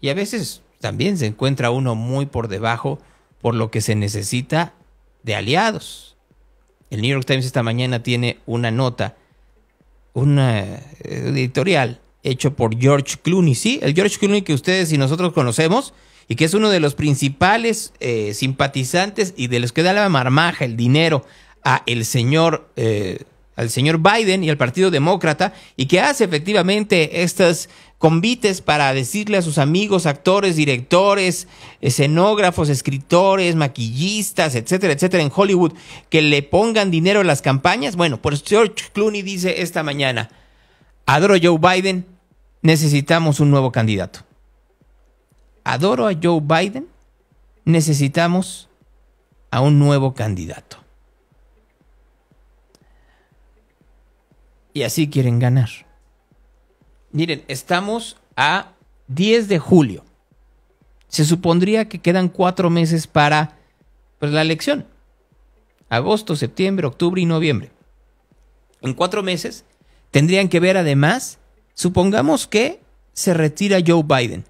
Y a veces también se encuentra uno muy por debajo por lo que se necesita de aliados. El New York Times esta mañana tiene una nota, una eh, editorial hecho por George Clooney, sí, el George Clooney que ustedes y nosotros conocemos y que es uno de los principales eh, simpatizantes y de los que da la marmaja, el dinero a el señor eh, al señor Biden y al Partido Demócrata y que hace efectivamente estas convites para decirle a sus amigos, actores, directores, escenógrafos, escritores, maquillistas, etcétera, etcétera, en Hollywood, que le pongan dinero a las campañas. Bueno, pues George Clooney dice esta mañana, adoro a Joe Biden, necesitamos un nuevo candidato. Adoro a Joe Biden, necesitamos a un nuevo candidato. y así quieren ganar. Miren, estamos a 10 de julio. Se supondría que quedan cuatro meses para pues, la elección. Agosto, septiembre, octubre y noviembre. En cuatro meses tendrían que ver además, supongamos que se retira Joe Biden.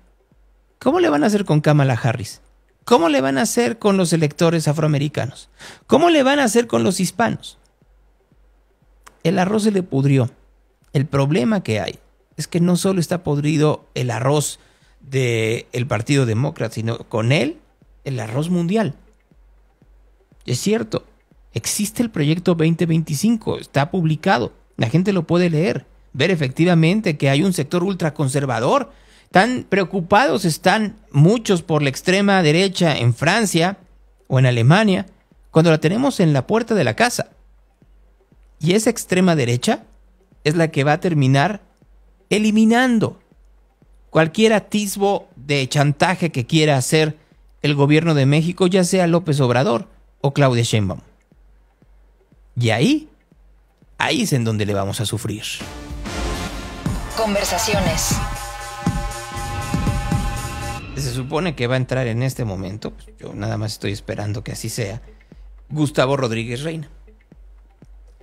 ¿Cómo le van a hacer con Kamala Harris? ¿Cómo le van a hacer con los electores afroamericanos? ¿Cómo le van a hacer con los hispanos? el arroz se le pudrió. El problema que hay es que no solo está podrido el arroz del Partido Demócrata, sino con él el arroz mundial. Es cierto, existe el proyecto 2025, está publicado, la gente lo puede leer, ver efectivamente que hay un sector ultraconservador. Tan preocupados están muchos por la extrema derecha en Francia o en Alemania, cuando la tenemos en la puerta de la casa. Y esa extrema derecha es la que va a terminar eliminando cualquier atisbo de chantaje que quiera hacer el gobierno de México, ya sea López Obrador o Claudia Sheinbaum. Y ahí, ahí es en donde le vamos a sufrir. Conversaciones. Se supone que va a entrar en este momento, pues yo nada más estoy esperando que así sea, Gustavo Rodríguez Reina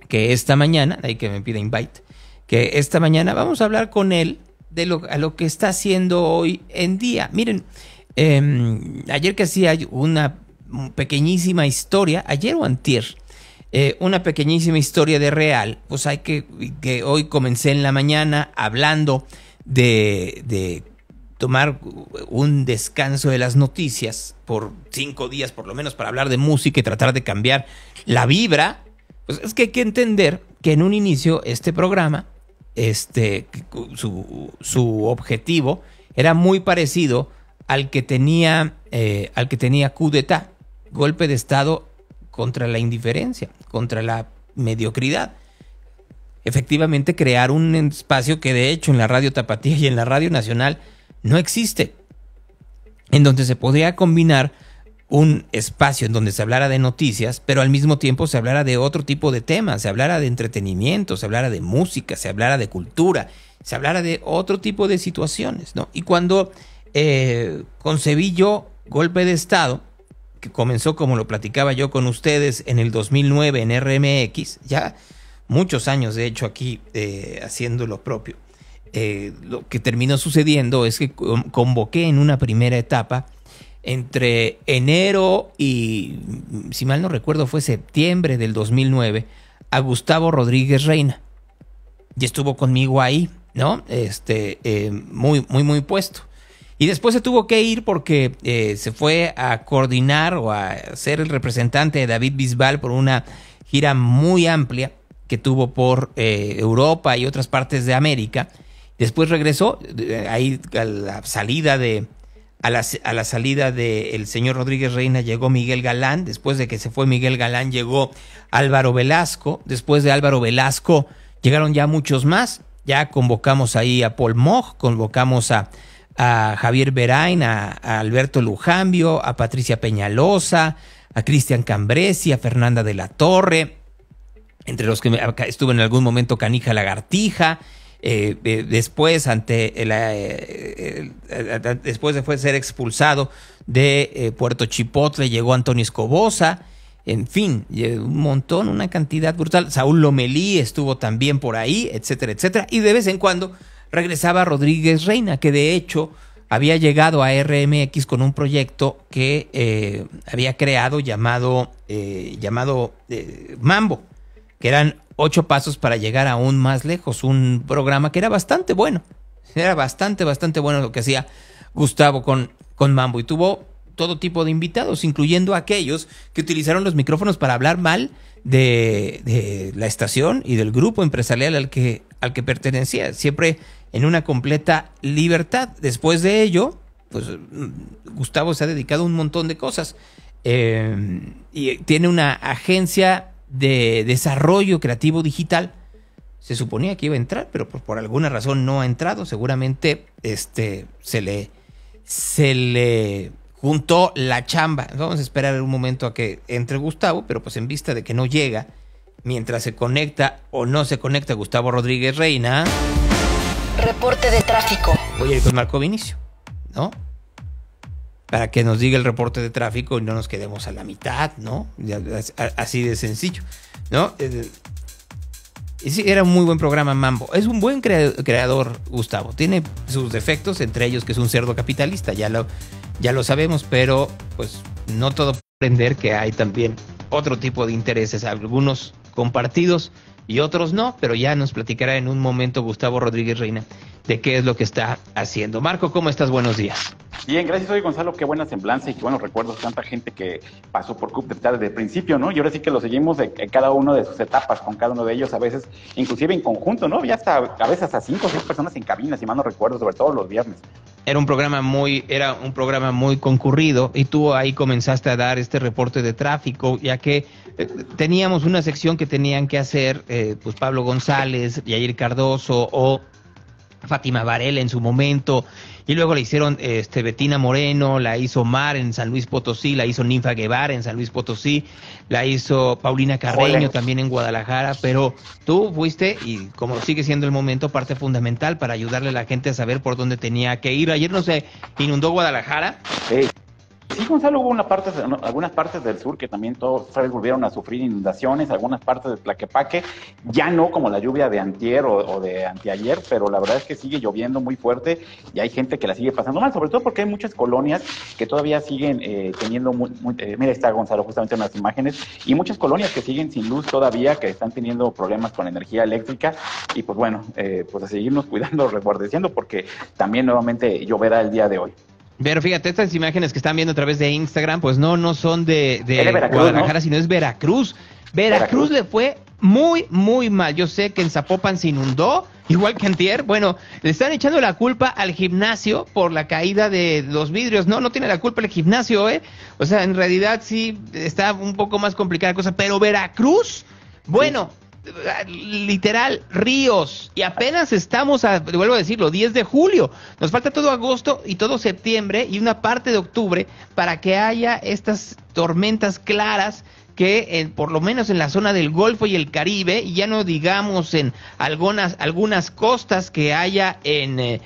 que esta mañana, hay que me pide invite, que esta mañana vamos a hablar con él de lo, a lo que está haciendo hoy en día. Miren, em, ayer que hacía una pequeñísima historia, ayer o antier, eh, una pequeñísima historia de Real, pues hay que, que hoy comencé en la mañana hablando de, de tomar un descanso de las noticias por cinco días por lo menos para hablar de música y tratar de cambiar la vibra. Pues es que hay que entender que en un inicio este programa, este, su, su objetivo era muy parecido al que tenía, eh, al que tenía coup d'etat, golpe de Estado contra la indiferencia, contra la mediocridad. Efectivamente, crear un espacio que de hecho en la radio Tapatía y en la radio nacional no existe, en donde se podría combinar un espacio en donde se hablara de noticias, pero al mismo tiempo se hablara de otro tipo de temas, se hablara de entretenimiento, se hablara de música, se hablara de cultura, se hablara de otro tipo de situaciones, ¿no? Y cuando eh, concebí yo Golpe de Estado, que comenzó como lo platicaba yo con ustedes en el 2009 en RMX, ya muchos años de hecho aquí eh, haciendo lo propio, eh, lo que terminó sucediendo es que convoqué en una primera etapa entre enero y, si mal no recuerdo, fue septiembre del 2009, a Gustavo Rodríguez Reina. Y estuvo conmigo ahí, ¿no? Este, eh, muy, muy, muy puesto. Y después se tuvo que ir porque eh, se fue a coordinar o a ser el representante de David Bisbal por una gira muy amplia que tuvo por eh, Europa y otras partes de América. Después regresó, ahí a la salida de, a la, a la salida del señor Rodríguez Reina llegó Miguel Galán, después de que se fue Miguel Galán llegó Álvaro Velasco, después de Álvaro Velasco llegaron ya muchos más, ya convocamos ahí a Paul Moch, convocamos a, a Javier Berain, a, Alberto Lujambio, a Patricia Peñalosa, a Cristian Cambresi, a Fernanda de la Torre, entre los que estuvo en algún momento Canija Lagartija, eh, después ante la, después de ser expulsado de Puerto Chipotle llegó Antonio Escobosa en fin, un montón, una cantidad brutal. Saúl Lomelí estuvo también por ahí, etcétera, etcétera. Y de vez en cuando regresaba Rodríguez Reina, que de hecho había llegado a RMX con un proyecto que eh, había creado llamado, eh, llamado eh, Mambo, que eran ocho pasos para llegar aún más lejos. Un programa que era bastante bueno. Era bastante, bastante bueno lo que hacía Gustavo con, con Mambo. Y tuvo todo tipo de invitados, incluyendo aquellos que utilizaron los micrófonos para hablar mal de, la estación y del grupo empresarial al que, al que pertenecía, siempre en una completa libertad. Después de ello, pues Gustavo se ha dedicado a un montón de cosas. Eh, y tiene una agencia de desarrollo creativo digital. Se suponía que iba a entrar, pero por, por alguna razón no ha entrado. Seguramente este, se le, se le junto la chamba. Vamos a esperar un momento a que entre Gustavo, pero pues en vista de que no llega, mientras se conecta o no se conecta Gustavo Rodríguez Reina. Reporte de tráfico. Voy a ir con Marco Vinicio, ¿no? Para que nos diga el reporte de tráfico y no nos quedemos a la mitad, ¿no? Así de sencillo, ¿no? Eh, era un muy buen programa Mambo. Es un buen creador, Gustavo. Tiene sus defectos, entre ellos que es un cerdo capitalista. Ya lo, ya lo sabemos, pero pues no todo aprender que hay también otro tipo de intereses, algunos compartidos y otros no, pero ya nos platicará en un momento Gustavo Rodríguez Reina de qué es lo que está haciendo. Marco, ¿cómo estás? Buenos días. Bien, gracias hoy Gonzalo, qué buena semblanza y qué buenos recuerdos, tanta gente que pasó por CUP desde el principio, ¿no? Y ahora sí que lo seguimos de, cada uno de sus etapas, con cada uno de ellos, a veces, inclusive en conjunto, ¿no? Ya hasta, a veces hasta cinco o seis personas en cabinas, si mal no recuerdo, sobre todo los viernes. Era un programa muy, era un programa muy concurrido y tú ahí comenzaste a dar este reporte de tráfico, ya que eh, teníamos una sección que tenían que hacer, eh, pues Pablo González, Yair Cardoso o Fátima Varela en su momento, y luego la hicieron este, Betina Moreno, la hizo Mar en San Luis Potosí, la hizo Ninfa Guevara en San Luis Potosí, la hizo Paulina Carreño también en Guadalajara, pero tú fuiste, y como sigue siendo el momento, parte fundamental para ayudarle a la gente a saber por dónde tenía que ir. Ayer no se inundó Guadalajara. Sí. Sí, Gonzalo, hubo una parte, algunas partes del sur que también todos volvieron a sufrir inundaciones, algunas partes de Tlaquepaque, ya no como la lluvia de antier o, de anteayer, pero la verdad es que sigue lloviendo muy fuerte y hay gente que la sigue pasando mal, sobre todo porque hay muchas colonias que todavía siguen eh, teniendo, muy, eh, mira, está Gonzalo justamente en las imágenes, y muchas colonias que siguen sin luz todavía, que están teniendo problemas con energía eléctrica, y pues bueno, eh, pues a seguirnos cuidando, resguardeciendo, porque también nuevamente lloverá el día de hoy. Pero fíjate, estas imágenes que están viendo a través de Instagram, pues no, no son de, Guadalajara, sino es Veracruz. Veracruz, le fue muy, muy mal. Yo sé que en Zapopan se inundó, igual que Antier. Bueno, le están echando la culpa al gimnasio por la caída de los vidrios. No, no tiene la culpa el gimnasio, ¿eh? O sea, en realidad sí está un poco más complicada la cosa. Pero Veracruz, bueno, literal, ríos. Y apenas estamos, a, vuelvo a decirlo, 10 de julio. Nos falta todo agosto y todo septiembre y una parte de octubre para que haya estas tormentas claras que por lo menos en la zona del Golfo y el Caribe, y ya no digamos en algunas, algunas costas que haya en, eh,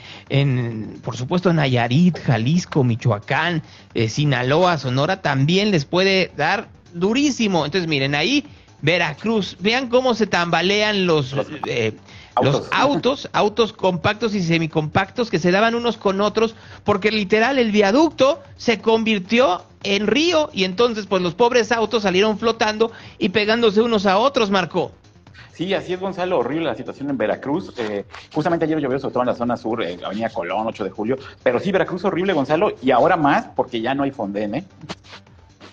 por supuesto, Nayarit, Jalisco, Michoacán, eh, Sinaloa, Sonora, también les puede dar durísimo. Entonces, miren, ahí Veracruz. Vean cómo se tambalean los, eh, los autos, autos compactos y semicompactos que se daban unos con otros, porque literal el viaducto se convirtió en río y entonces pues los pobres autos salieron flotando y pegándose unos a otros, Marco. Sí, así es, Gonzalo, horrible la situación en Veracruz. Eh, justamente ayer llovió sobre todo en la zona sur, en Avenida Colón, 8 de julio. Pero sí, Veracruz horrible, Gonzalo, y ahora más porque ya no hay Fonden, ¿eh?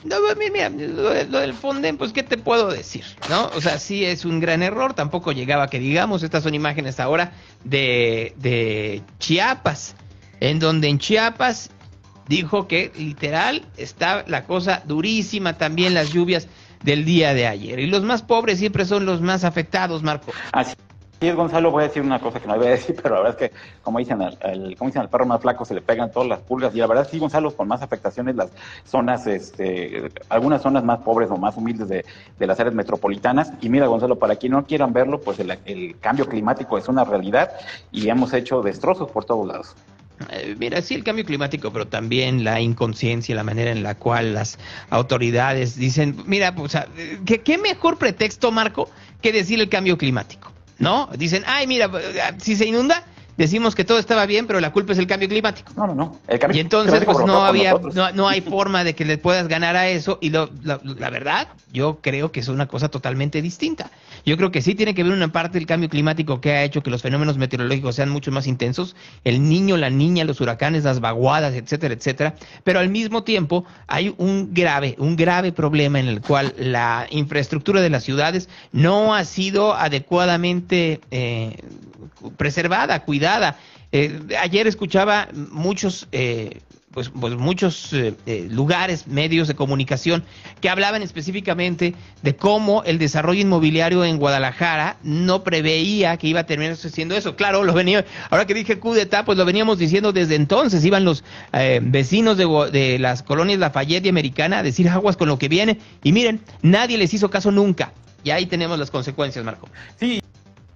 No, mira, lo, del Fonden, pues, ¿qué te puedo decir? ¿No? O sea, sí es un gran error, tampoco llegaba que digamos, estas son imágenes ahora de, de Chiapas, en donde en Chiapas dijo que literal está la cosa durísima, también las lluvias del día de ayer. Y los más pobres siempre son los más afectados, Marco. Así Sí, Gonzalo, voy a decir una cosa que no voy a decir, pero la verdad es que, como dicen, el, como dicen, el perro más flaco se le pegan todas las pulgas. Y la verdad, sí, Gonzalo, con más afectaciones, las zonas, este, algunas zonas más pobres o más humildes de, las áreas metropolitanas. Y mira, Gonzalo, para quien no quieran verlo, pues el, cambio climático es una realidad y hemos hecho destrozos por todos lados. Eh, mira, sí, el cambio climático, pero también la inconsciencia, la manera en la cual las autoridades dicen, mira, pues, ¿qué, qué mejor pretexto, Marco, que decir el cambio climático? ¿No? Dicen, ay, mira, si se inunda, decimos que todo estaba bien, pero la culpa es el cambio climático. No, no, no. y entonces, pues no había, no, hay forma de que le puedas ganar a eso. Y la, verdad, yo creo que es una cosa totalmente distinta. Yo creo que sí tiene que ver una parte del cambio climático que ha hecho que los fenómenos meteorológicos sean mucho más intensos. El niño, la niña, los huracanes, las vaguadas, etcétera, etcétera. Pero al mismo tiempo hay un grave, un grave problema en el cual la infraestructura de las ciudades no ha sido adecuadamente eh, preservada, cuidada. Eh, ayer escuchaba muchos, eh, pues, pues, muchos eh, lugares, medios de comunicación que hablaban específicamente de cómo el desarrollo inmobiliario en Guadalajara no preveía que iba a terminar sucediendo eso. Claro, lo venía, ahora que dije Cudeta, pues lo veníamos diciendo desde entonces. Iban los vecinos de, de las colonias Lafayette y Americana a decir aguas con lo que viene. Y miren, nadie les hizo caso nunca. Y ahí tenemos las consecuencias, Marco. Sí,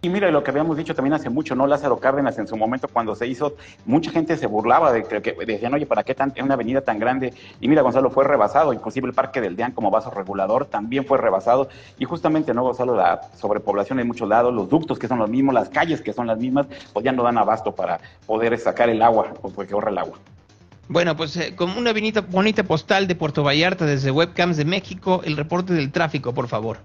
y mira, lo que habíamos dicho también hace mucho, ¿no? Lázaro Cárdenas en su momento cuando se hizo, mucha gente se burlaba de que, decían, oye, ¿para qué tan, una avenida tan grande? Y mira, Gonzalo, fue rebasado, inclusive el Parque del DEAN como vaso regulador también fue rebasado. Y justamente, ¿no, Gonzalo? La sobrepoblación en muchos lados, los ductos que son los mismos, las calles que son las mismas, pues ya no dan abasto para poder sacar el agua, pues porque ahorra el agua. Bueno, pues eh, con una bonita, bonita postal de Puerto Vallarta desde Webcams de México, el reporte del tráfico, por favor.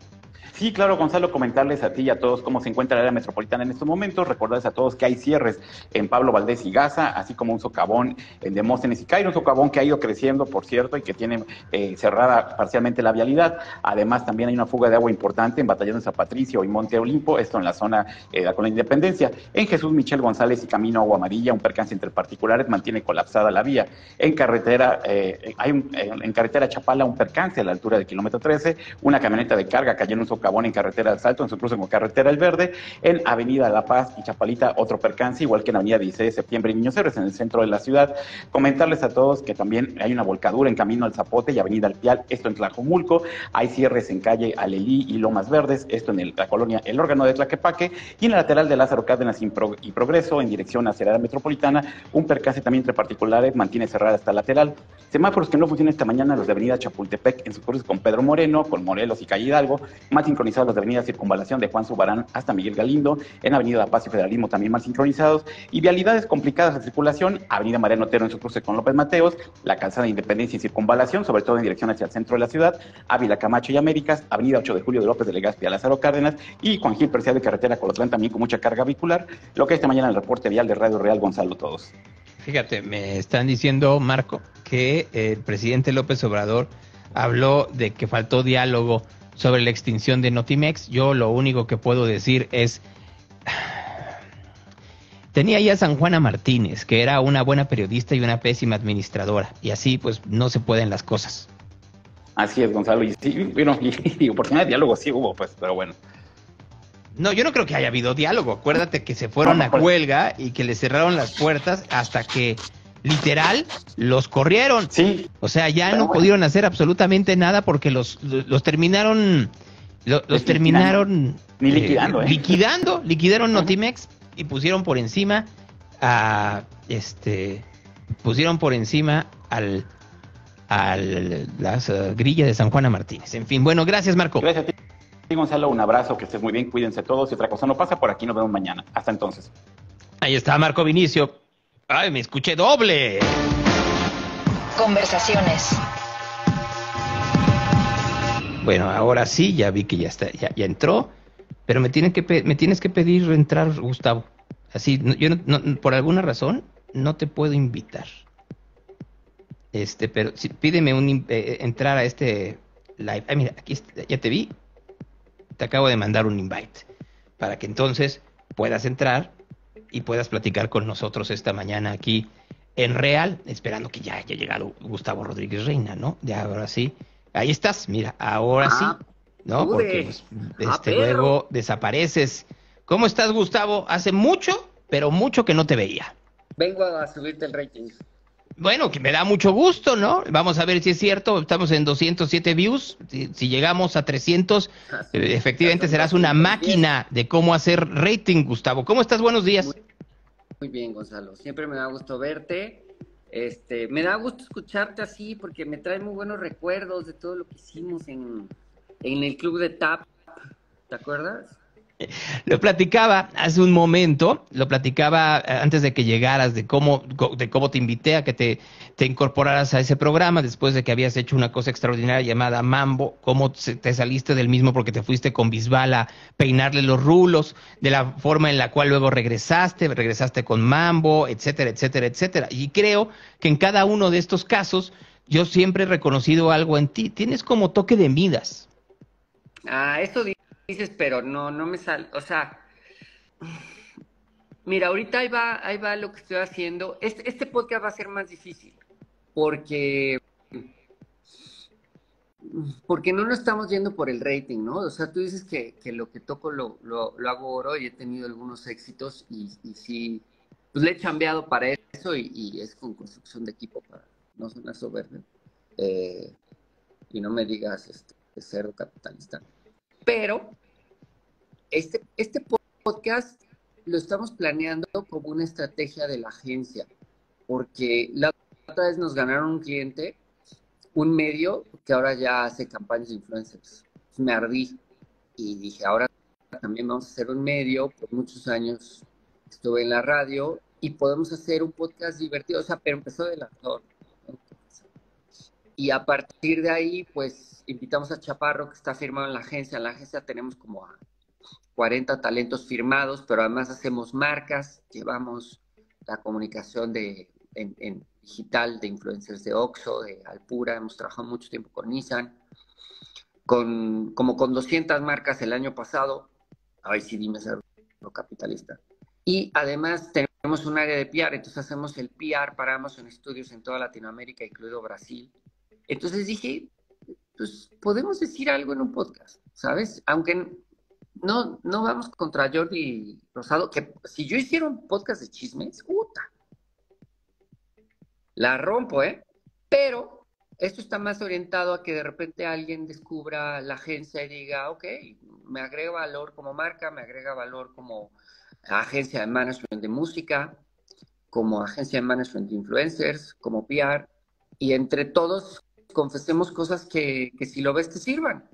Sí, claro, Gonzalo, comentarles a ti y a todos cómo se encuentra la área metropolitana en estos momentos. Recordarles a todos que hay cierres en Pablo Valdés y Gaza, así como un socavón en Demóstenes y Cairo, un socavón que ha ido creciendo, por cierto, y que tiene eh, cerrada parcialmente la vialidad. Además, también hay una fuga de agua importante en Batallón de San Patricio y Monte Olimpo, esto en la zona eh, de la Independencia. En Jesús Michel González y Camino Agua Amarilla, un percance entre particulares mantiene colapsada la vía. En carretera, eh, hay un, en carretera Chapala un percance a la altura del kilómetro 13, una camioneta de carga cayó en un socavón en carretera del Salto, en su cruce con carretera El Verde, en Avenida La Paz y Chapalita otro percance, igual que en Avenida 16 de Septiembre y Niños Héroes, en el centro de la ciudad. Comentarles a todos que también hay una volcadura en camino al Zapote y Avenida Alpial, esto en Tlajomulco, hay cierres en calle Alelí y Lomas Verdes, esto en la colonia El Órgano de Tlaquepaque, y en el lateral de Lázaro Cárdenas y Progreso, en dirección hacia la metropolitana, un percance también entre particulares mantiene cerrada esta lateral. Semáforos que no funcionan esta mañana, los de Avenida Chapultepec, en su cruce con Pedro Moreno, con Morelos y Calle Hidalgo, más sincronizados los de Avenida Circunvalación de Juan Subarán hasta Miguel Galindo, en Avenida Paz y Federalismo también más sincronizados, y vialidades complicadas de circulación, Avenida Mariano Otero en su cruce con López Mateos, la calzada de Independencia y Circunvalación, sobre todo en dirección hacia el centro de la ciudad, Ávila Camacho y Américas, Avenida 8 de Julio de López de Legazpi a Lázaro Cárdenas, y Juan Gil Preciado de Carretera Colotlán también con mucha carga vehicular, lo que esta mañana en el reporte vial de Radio Real Gonzalo Todos. Fíjate, me están diciendo, Marco, que el presidente López Obrador habló de que faltó diálogo sobre la extinción de Notimex. Yo lo único que puedo decir es... Tenía ya San Juana Martínez, que era una buena periodista y una pésima administradora, y así pues no se pueden las cosas. Así es, Gonzalo, y sí, bueno, y, oportunidad de diálogo sí hubo, pues, pero bueno. No, yo no creo que haya habido diálogo. Acuérdate que se fueron a pues. huelga y que le cerraron las puertas hasta que literal, los corrieron. Sí. O sea, ya no pudieron hacer absolutamente nada porque los, los, terminaron, los, terminaron Ni liquidando, eh, liquidando, liquidaron Notimex y pusieron por encima a este, pusieron por encima al a las uh, grillas de San Juana Martínez. En fin, bueno, gracias Marco. Gracias a ti, Gonzalo, un abrazo, que estés muy bien, cuídense todos. Si otra cosa no pasa, por aquí nos vemos mañana. Hasta entonces. Ahí está Marco Vinicio. ¡Ay, me escuché doble! Conversaciones. Bueno, ahora sí, ya vi que ya está, ya, entró, pero me tienen que me tienes que pedir entrar, Gustavo. Así, yo por alguna razón no te puedo invitar. Este, pero si, pídeme un eh, eh, entrar a este live. Ay, mira, aquí ya te vi. Te acabo de mandar un invite para que entonces puedas entrar y puedas platicar con nosotros esta mañana aquí en Real, esperando que ya haya llegado Gustavo Rodríguez Reina, ¿no? Ya ahora sí. Ahí estás, mira, ahora sí, ah, ¿no? Porque pues, ah, este, luego desapareces ¿Cómo estás, Gustavo? Hace mucho, pero mucho que no te veía. Vengo a subirte el rating. Bueno, que me da mucho gusto, ¿no? Vamos a ver si es cierto. Estamos en 207 views. Si, llegamos a 300, ah, eh, efectivamente serás una máquina de cómo hacer rating, Gustavo. ¿Cómo estás? Buenos días. Muy, bien, Gonzalo. Siempre me da gusto verte. Este, me da gusto escucharte así porque me trae muy buenos recuerdos de todo lo que hicimos en, en el club de TAP. ¿Te acuerdas? Lo platicaba hace un momento, lo platicaba eh, antes de que llegaras, de cómo, de cómo te invité a que te, te incorporaras a ese programa después de que habías hecho una cosa extraordinaria llamada Mambo, cómo te saliste del mismo porque te fuiste con Bisbal a peinarle los rulos, de la forma en la cual luego regresaste, regresaste con Mambo, etcétera, etcétera, etcétera. Y creo que en cada uno de estos casos yo siempre he reconocido algo en ti. Tienes como toque de Midas. Ah, eso dices, pero no, no me sale, o sea, mira, ahorita ahí va, ahí va lo que estoy haciendo. Este, este podcast va a ser más difícil, porque, porque no nos estamos yendo por el rating, ¿no? O sea, tú dices que, lo que toco lo, lo, hago oro y he tenido algunos éxitos y, y sí, pues le he chambeado para eso y, es con construcción de equipo para no sonar soberbio. Eh, y no me digas este, cerdo capitalista. Pero este, este podcast lo estamos planeando como una estrategia de la agencia, porque la otra vez nos ganaron un cliente, un medio que ahora ya hace campañas de influencers. Me ardí y dije, ahora también vamos a hacer un medio, por muchos años estuve en la radio y podemos hacer un podcast divertido, o sea, pero empezó del actor. Y a partir de ahí, pues invitamos a Chaparro, que está firmado en la agencia. En la agencia tenemos como a 40 talentos firmados, pero además hacemos marcas, llevamos la comunicación de, en, digital de influencers de Oxxo, de Alpura, hemos trabajado mucho tiempo con Nissan, con, como con 200 marcas el año pasado. Ay, sí, dime ser capitalista. Y además tenemos un área de PR, entonces hacemos el PR para Amazon Studios en toda Latinoamérica, incluido Brasil. Entonces dije, pues podemos decir algo en un podcast, ¿sabes? Aunque no, no vamos contra Jordi Rosado, que si yo hiciera un podcast de chismes, puta, la rompo, ¿eh? Pero esto está más orientado a que de repente alguien descubra la agencia y diga, ok, me agrega valor como marca, me agrega valor como agencia de management de música, como agencia de management de influencers, como PR, y entre todos confesemos cosas que, si lo ves te sirvan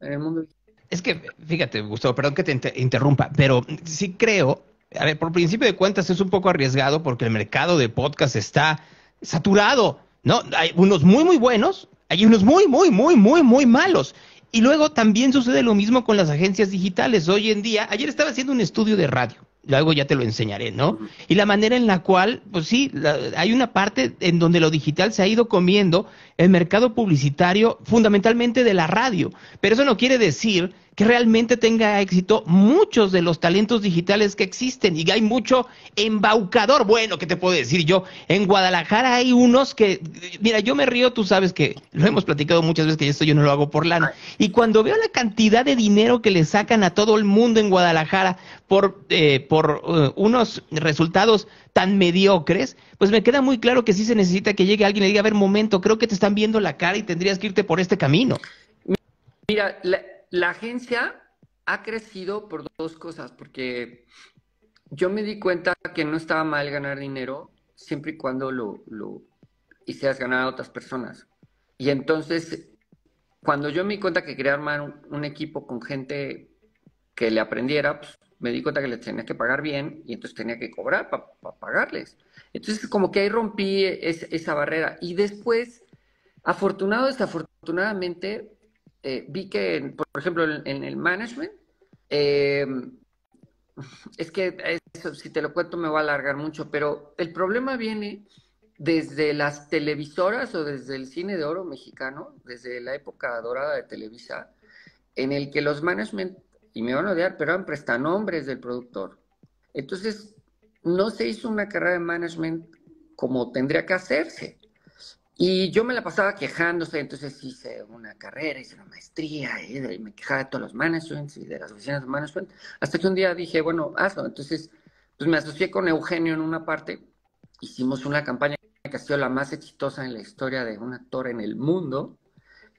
en el mundo. Es que, fíjate, Gustavo, perdón que te interrumpa, pero sí creo, a ver, por principio de cuentas es un poco arriesgado porque el mercado de podcast está saturado, ¿no? Hay unos muy, muy buenos, hay unos muy, muy, muy, muy, muy malos. Y luego también sucede lo mismo con las agencias digitales. Hoy en día, ayer estaba haciendo un estudio de radio luego ya te lo enseñaré, ¿no? Y la manera en la cual, pues sí, hay una parte en donde lo digital se ha ido comiendo el mercado publicitario fundamentalmente de la radio, pero eso no quiere decir que realmente tenga éxito muchos de los talentos digitales que existen y hay mucho embaucador. Bueno, ¿qué te puedo decir yo? En Guadalajara hay unos que, mira, yo me río, tú sabes que lo hemos platicado muchas veces que esto yo no lo hago por lana. Y cuando veo la cantidad de dinero que le sacan a todo el mundo en Guadalajara por, eh, por eh, unos resultados tan mediocres, pues me queda muy claro que sí se necesita que llegue alguien y le diga, a ver, momento, creo que te están viendo la cara y tendrías que irte por este camino. Mira, la la agencia ha crecido por dos cosas, porque yo me di cuenta que no estaba mal ganar dinero siempre y cuando lo, lo hicieras ganar a otras personas. Y entonces, cuando yo me di cuenta que quería armar un, equipo con gente que le aprendiera, pues me di cuenta que les tenía que pagar bien y entonces tenía que cobrar para pagarles. Entonces, como que ahí rompí esa barrera. Y después, afortunado, desafortunadamente, eh, vi que, por ejemplo, en, el management, eh, es que eso, si te lo cuento me va a alargar mucho, pero el problema viene desde las televisoras o desde el cine de oro mexicano, desde la época dorada de Televisa, en el que los management, y me van a odiar, pero eran prestanombres del productor. Entonces, no se hizo una carrera de management como tendría que hacerse. Y yo me la pasaba quejándose, entonces hice una carrera, hice una maestría, y, me quejaba de todos los managements y de las oficinas de management, hasta que un día dije, bueno, hazlo. Entonces, pues me asocié con Eugenio en una parte, hicimos una campaña que ha sido la más exitosa en la historia de un actor en el mundo,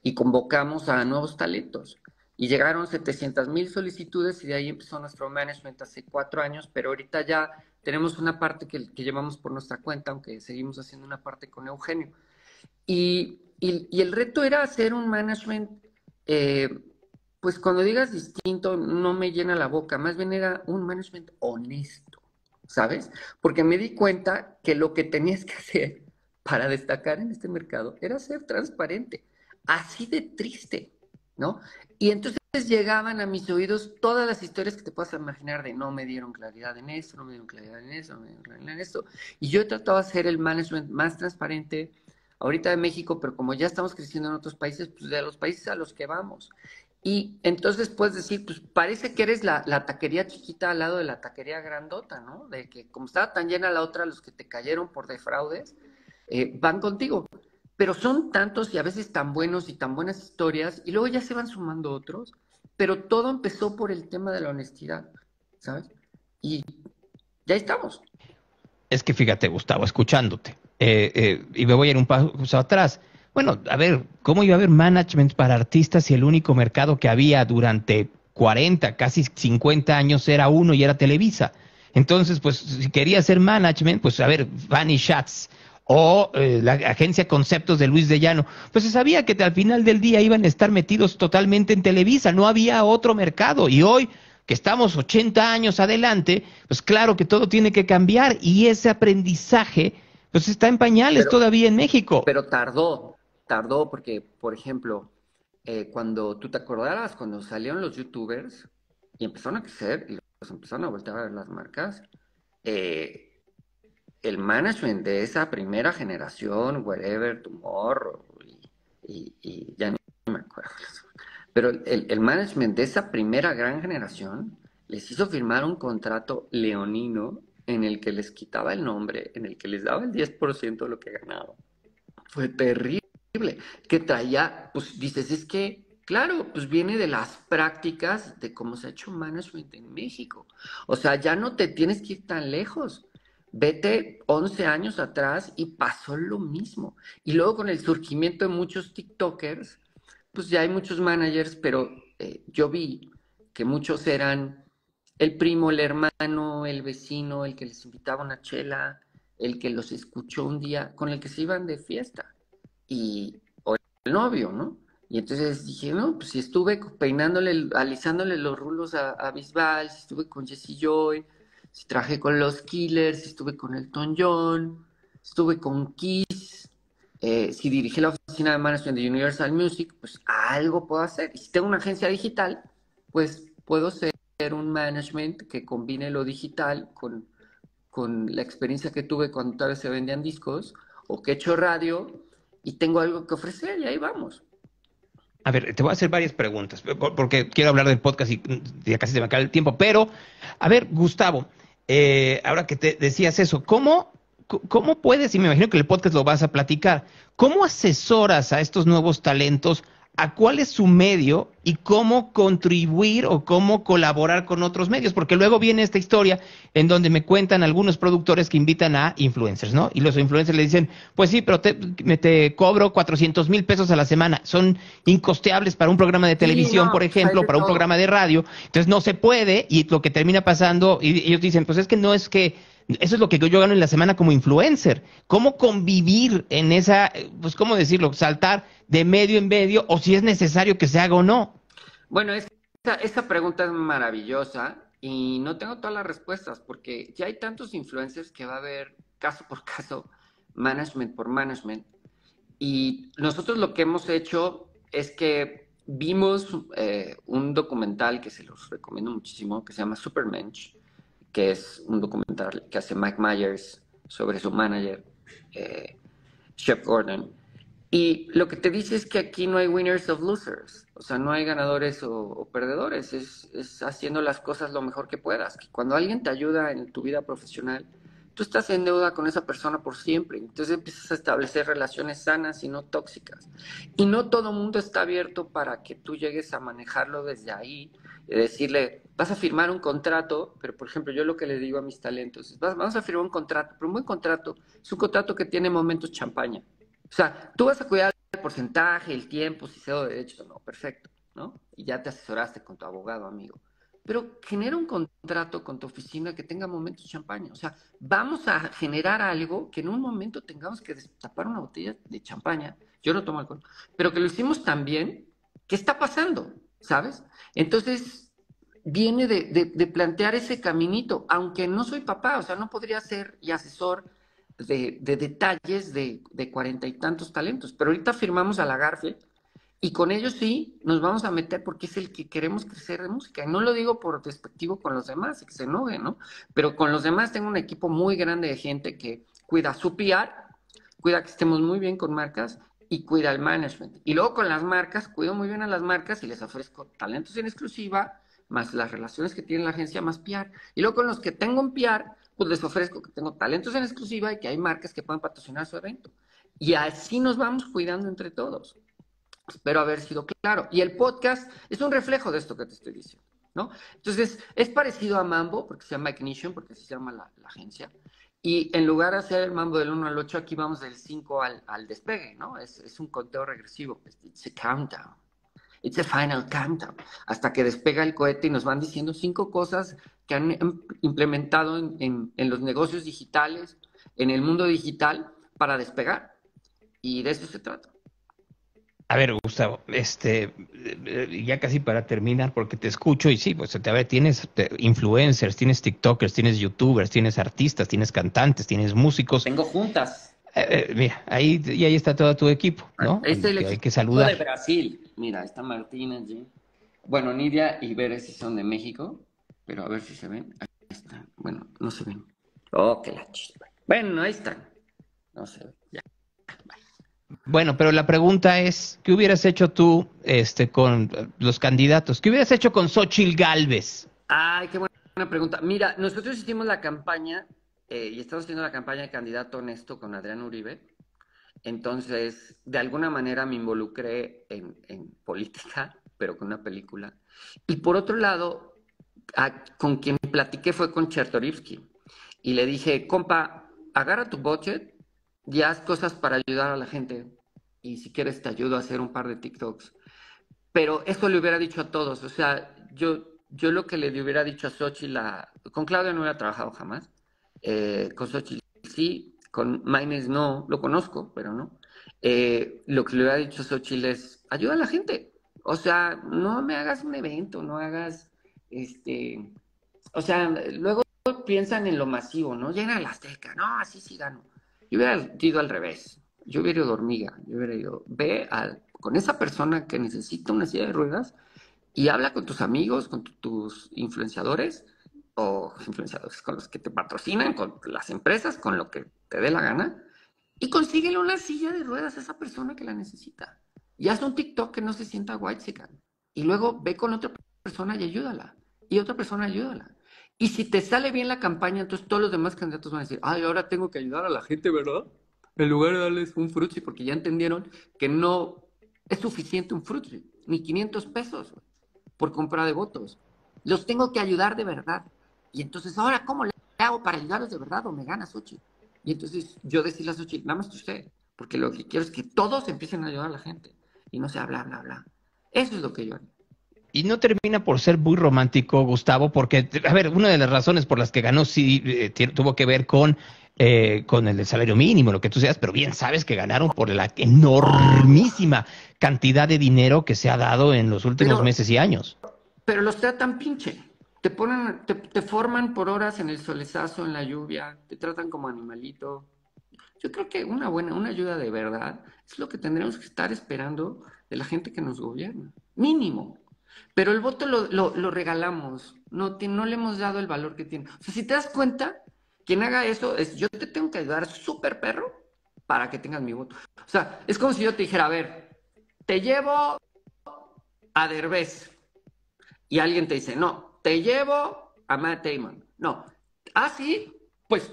y convocamos a nuevos talentos. Y llegaron 700 mil solicitudes y de ahí empezó nuestro management hace cuatro años, pero ahorita ya tenemos una parte que, que llevamos por nuestra cuenta, aunque seguimos haciendo una parte con Eugenio. Y, el reto era hacer un management, eh, pues cuando digas distinto, no me llena la boca, más bien era un management honesto, ¿sabes? Porque me di cuenta que lo que tenías que hacer para destacar en este mercado era ser transparente, así de triste, ¿no? Y entonces llegaban a mis oídos todas las historias que te puedas imaginar de no me dieron claridad en esto, no me dieron claridad en eso, no me dieron claridad en esto. Y yo he tratado de hacer el management más transparente, ahorita de México, pero como ya estamos creciendo en otros países, pues de los países a los que vamos. Y entonces puedes decir, pues parece que eres la, taquería chiquita al lado de la taquería grandota, ¿no? De que como estaba tan llena la otra, los que te cayeron por defraudes, eh, van contigo. Pero son tantos y a veces tan buenos y tan buenas historias, y luego ya se van sumando otros, pero todo empezó por el tema de la honestidad, ¿sabes? Y ya estamos. Es que fíjate, Gustavo, escuchándote, eh, eh, y me voy a ir un paso atrás. Bueno, a ver, ¿cómo iba a haber management para artistas si el único mercado que había durante 40, casi 50 años era uno y era Televisa? Entonces, pues, si quería hacer management, pues, a ver, Vanny Schatz o eh, la agencia Conceptos de Luis de Llano, pues se sabía que al final del día iban a estar metidos totalmente en Televisa, no había otro mercado. Y hoy, que estamos 80 años adelante, pues claro que todo tiene que cambiar y ese aprendizaje pues está en pañales todavía en México. Pero tardó, tardó porque, por ejemplo, eh, cuando tú te acordarás, cuando salieron los youtubers y empezaron a crecer y los empezaron a voltear a ver las marcas, eh, el management de esa primera generación, whatever, Tomorrow, y, y, ya no me acuerdo, pero el, el management de esa primera gran generación les hizo firmar un contrato leonino en el que les quitaba el nombre, en el que les daba el 10% de lo que ganaba. Fue terrible. Que traía, pues dices, es que, claro, pues viene de las prácticas de cómo se ha hecho management en México. O sea, ya no te tienes que ir tan lejos. Vete 11 años atrás y pasó lo mismo. Y luego con el surgimiento de muchos TikTokers, pues ya hay muchos managers, pero eh, yo vi que muchos eran el primo, el hermano, el vecino, el que les invitaba una chela, el que los escuchó un día, con el que se iban de fiesta. Y, o el novio, ¿no? Y entonces dije, no, pues si estuve peinándole, alisándole los rulos a, Bisbal, si estuve con Jesse Joy, si trabajé con los Killers, si estuve con Elton John, estuve con Kiss, eh, si dirigí la oficina de management de Universal Music, pues algo puedo hacer. Y si tengo una agencia digital, pues puedo ser un management que combine lo digital con, con la experiencia que tuve cuando todavía se vendían discos o que he hecho radio y tengo algo que ofrecer y ahí vamos. A ver, te voy a hacer varias preguntas, porque quiero hablar del podcast y ya casi se me acaba el tiempo, pero, a ver, Gustavo, eh, ahora que te decías eso, ¿cómo, ¿cómo puedes, y me imagino que el podcast lo vas a platicar, cómo asesoras a estos nuevos talentos a cuál es su medio y cómo contribuir o cómo colaborar con otros medios, porque luego viene esta historia en donde me cuentan algunos productores que invitan a influencers, ¿no? Y los influencers le dicen, pues sí, pero te, te cobro 400 mil pesos a la semana, son incosteables para un programa de televisión, por ejemplo, para un programa de radio, entonces no se puede y lo que termina pasando, y ellos dicen, pues es que no es que eso es lo que yo gano en la semana como influencer. ¿Cómo convivir en esa, pues, cómo decirlo, saltar de medio en medio o si es necesario que se haga o no? Bueno, esa, pregunta es maravillosa y no tengo todas las respuestas porque ya hay tantos influencers que va a haber caso por caso, management por management. Y nosotros lo que hemos hecho es que vimos eh, un documental que se los recomiendo muchísimo, que se llama Supermensch, que es un documental que hace Mike Myers sobre su manager, eh, Chef Gordon. Y lo que te dice es que aquí no hay winners of losers, o sea, no hay ganadores o, perdedores, es, haciendo las cosas lo mejor que puedas. Que cuando alguien te ayuda en tu vida profesional, tú estás en deuda con esa persona por siempre. Entonces empiezas a establecer relaciones sanas y no tóxicas. Y no todo mundo está abierto para que tú llegues a manejarlo desde ahí, decirle, vas a firmar un contrato, pero por ejemplo, yo lo que le digo a mis talentos es, vamos a firmar un contrato, pero un buen contrato es un contrato que tiene momentos champaña. O sea, tú vas a cuidar el porcentaje, el tiempo, si cedo derecho o no, perfecto, ¿no? Y ya te asesoraste con tu abogado, amigo pero genera un contrato con tu oficina que tenga momentos champaña. O sea, vamos a generar algo que en un momento tengamos que destapar una botella de champaña. Yo no tomo alcohol, pero que lo hicimos tan bien, ¿qué está pasando? ¿Sabes? Entonces, viene de, plantear ese caminito, aunque no soy papá, o sea, no podría ser y asesor de, detalles de cuarenta y tantos talentos, pero ahorita firmamos a la Garfield y con ellos sí nos vamos a meter porque es el que queremos crecer de música. Y no lo digo por despectivo con los demás, que se enojen, ¿no? Pero con los demás tengo un equipo muy grande de gente que cuida su PR, cuida que estemos muy bien con marcas y cuida el management. Y luego con las marcas, cuido muy bien a las marcas y les ofrezco talentos en exclusiva, más las relaciones que tiene la agencia, más PR. Y luego con los que tengo un PR, pues les ofrezco que tengo talentos en exclusiva y que hay marcas que puedan patrocinar su evento. Y así nos vamos cuidando entre todos. Espero haber sido claro. Y el podcast es un reflejo de esto que te estoy diciendo, ¿no? Entonces, es parecido a Mambo, porque se llama Ignition, porque así se llama la, agencia. Y en lugar de hacer el mambo del 1 al 8, aquí vamos del 5 al, al despegue, ¿no? Es, un conteo regresivo. It's a countdown. It's a final countdown. Hasta que despega el cohete y nos van diciendo cinco cosas que han implementado en, en, en los negocios digitales, en el mundo digital, para despegar. Y de eso se trata. A ver, Gustavo, este, eh, ya casi para terminar, porque te escucho y sí, pues te, a ver, tienes influencers, tienes TikTokers, tienes YouTubers, tienes artistas, tienes cantantes, tienes músicos. Tengo juntas. Eh, eh, mira, ahí y ahí está todo tu equipo, ¿no? Este hay, hay que saludar. de Brasil. Mira, está Martina allí. Bueno, Nidia y Veres si son de México, pero a ver si se ven. Ahí están. Bueno, no se ven. Oh, qué la chispa. Bueno, ahí están. No se ven. Ya. Bueno, pero la pregunta es, ¿qué hubieras hecho tú este, con los candidatos? ¿Qué hubieras hecho con Xochitl Galvez? Ay, qué buena pregunta. Mira, nosotros hicimos la campaña eh, y estamos haciendo la campaña de candidato honesto con Adrián Uribe. Entonces, de alguna manera me involucré en, política, pero con una película. Y por otro lado, con quien platiqué fue con Chertorivsky. Y le dije, compa, agarra tu budget y haz cosas para ayudar a la gente. Y si quieres te ayudo a hacer un par de TikToks. Pero eso le hubiera dicho a todos. O sea, yo, yo lo que le hubiera dicho a Xochitl, la... con Claudia no hubiera trabajado jamás. Eh, con Xochitl sí, con Maines no, lo conozco, pero no. Eh, lo que le hubiera dicho a Xochitl es, ayuda a la gente. O sea, no me hagas un evento, no hagas, este, o sea, luego piensan en lo masivo, ¿no? Llena la Azteca, no, así sí gano. Yo hubiera ido al revés. Yo hubiera ido de hormiga. Yo hubiera ido, ve con esa persona que necesita una silla de ruedas y habla con tus amigos, con tus influenciadores o influenciadores con los que te patrocinan, con las empresas, con lo que te dé la gana y consíguele una silla de ruedas a esa persona que la necesita. Y haz un TikTok que no se sienta white Y luego ve con otra persona y ayúdala. Y otra persona ayúdala. Y si te sale bien la campaña, entonces todos los demás candidatos van a decir, ay, ahora tengo que ayudar a la gente, ¿verdad? En lugar de darles un frutzi, porque ya entendieron que no es suficiente un frutzi, ni 500 pesos por compra de votos. Los tengo que ayudar de verdad. Y entonces, ahora, ¿cómo le hago para ayudarlos de verdad o me gana Sochi? Y entonces yo decirle a Sochi, nada más usted, porque lo que quiero es que todos empiecen a ayudar a la gente y no sea bla, bla, bla. Eso es lo que yo hago. Y no termina por ser muy romántico, Gustavo, porque, a ver, una de las razones por las que ganó sí eh, tuvo que ver con, eh, con el salario mínimo, lo que tú seas, pero bien sabes que ganaron por la enormísima cantidad de dinero que se ha dado en los últimos meses y años. Pero los tratan pinche. Te ponen, te, te forman por horas en el solezazo, en la lluvia, te tratan como animalito. Yo creo que una buena, una ayuda de verdad es lo que tendremos que estar esperando de la gente que nos gobierna. Mínimo. Pero el voto lo, lo, regalamos, no, no le hemos dado el valor que tiene. O sea, si te das cuenta, quien haga eso es, yo te tengo que ayudar súper perro para que tengas mi voto. O sea, es como si yo te dijera, a ver, te llevo a Derbez. Y alguien te dice, no, te llevo a Matt Damon. No, ah, sí, pues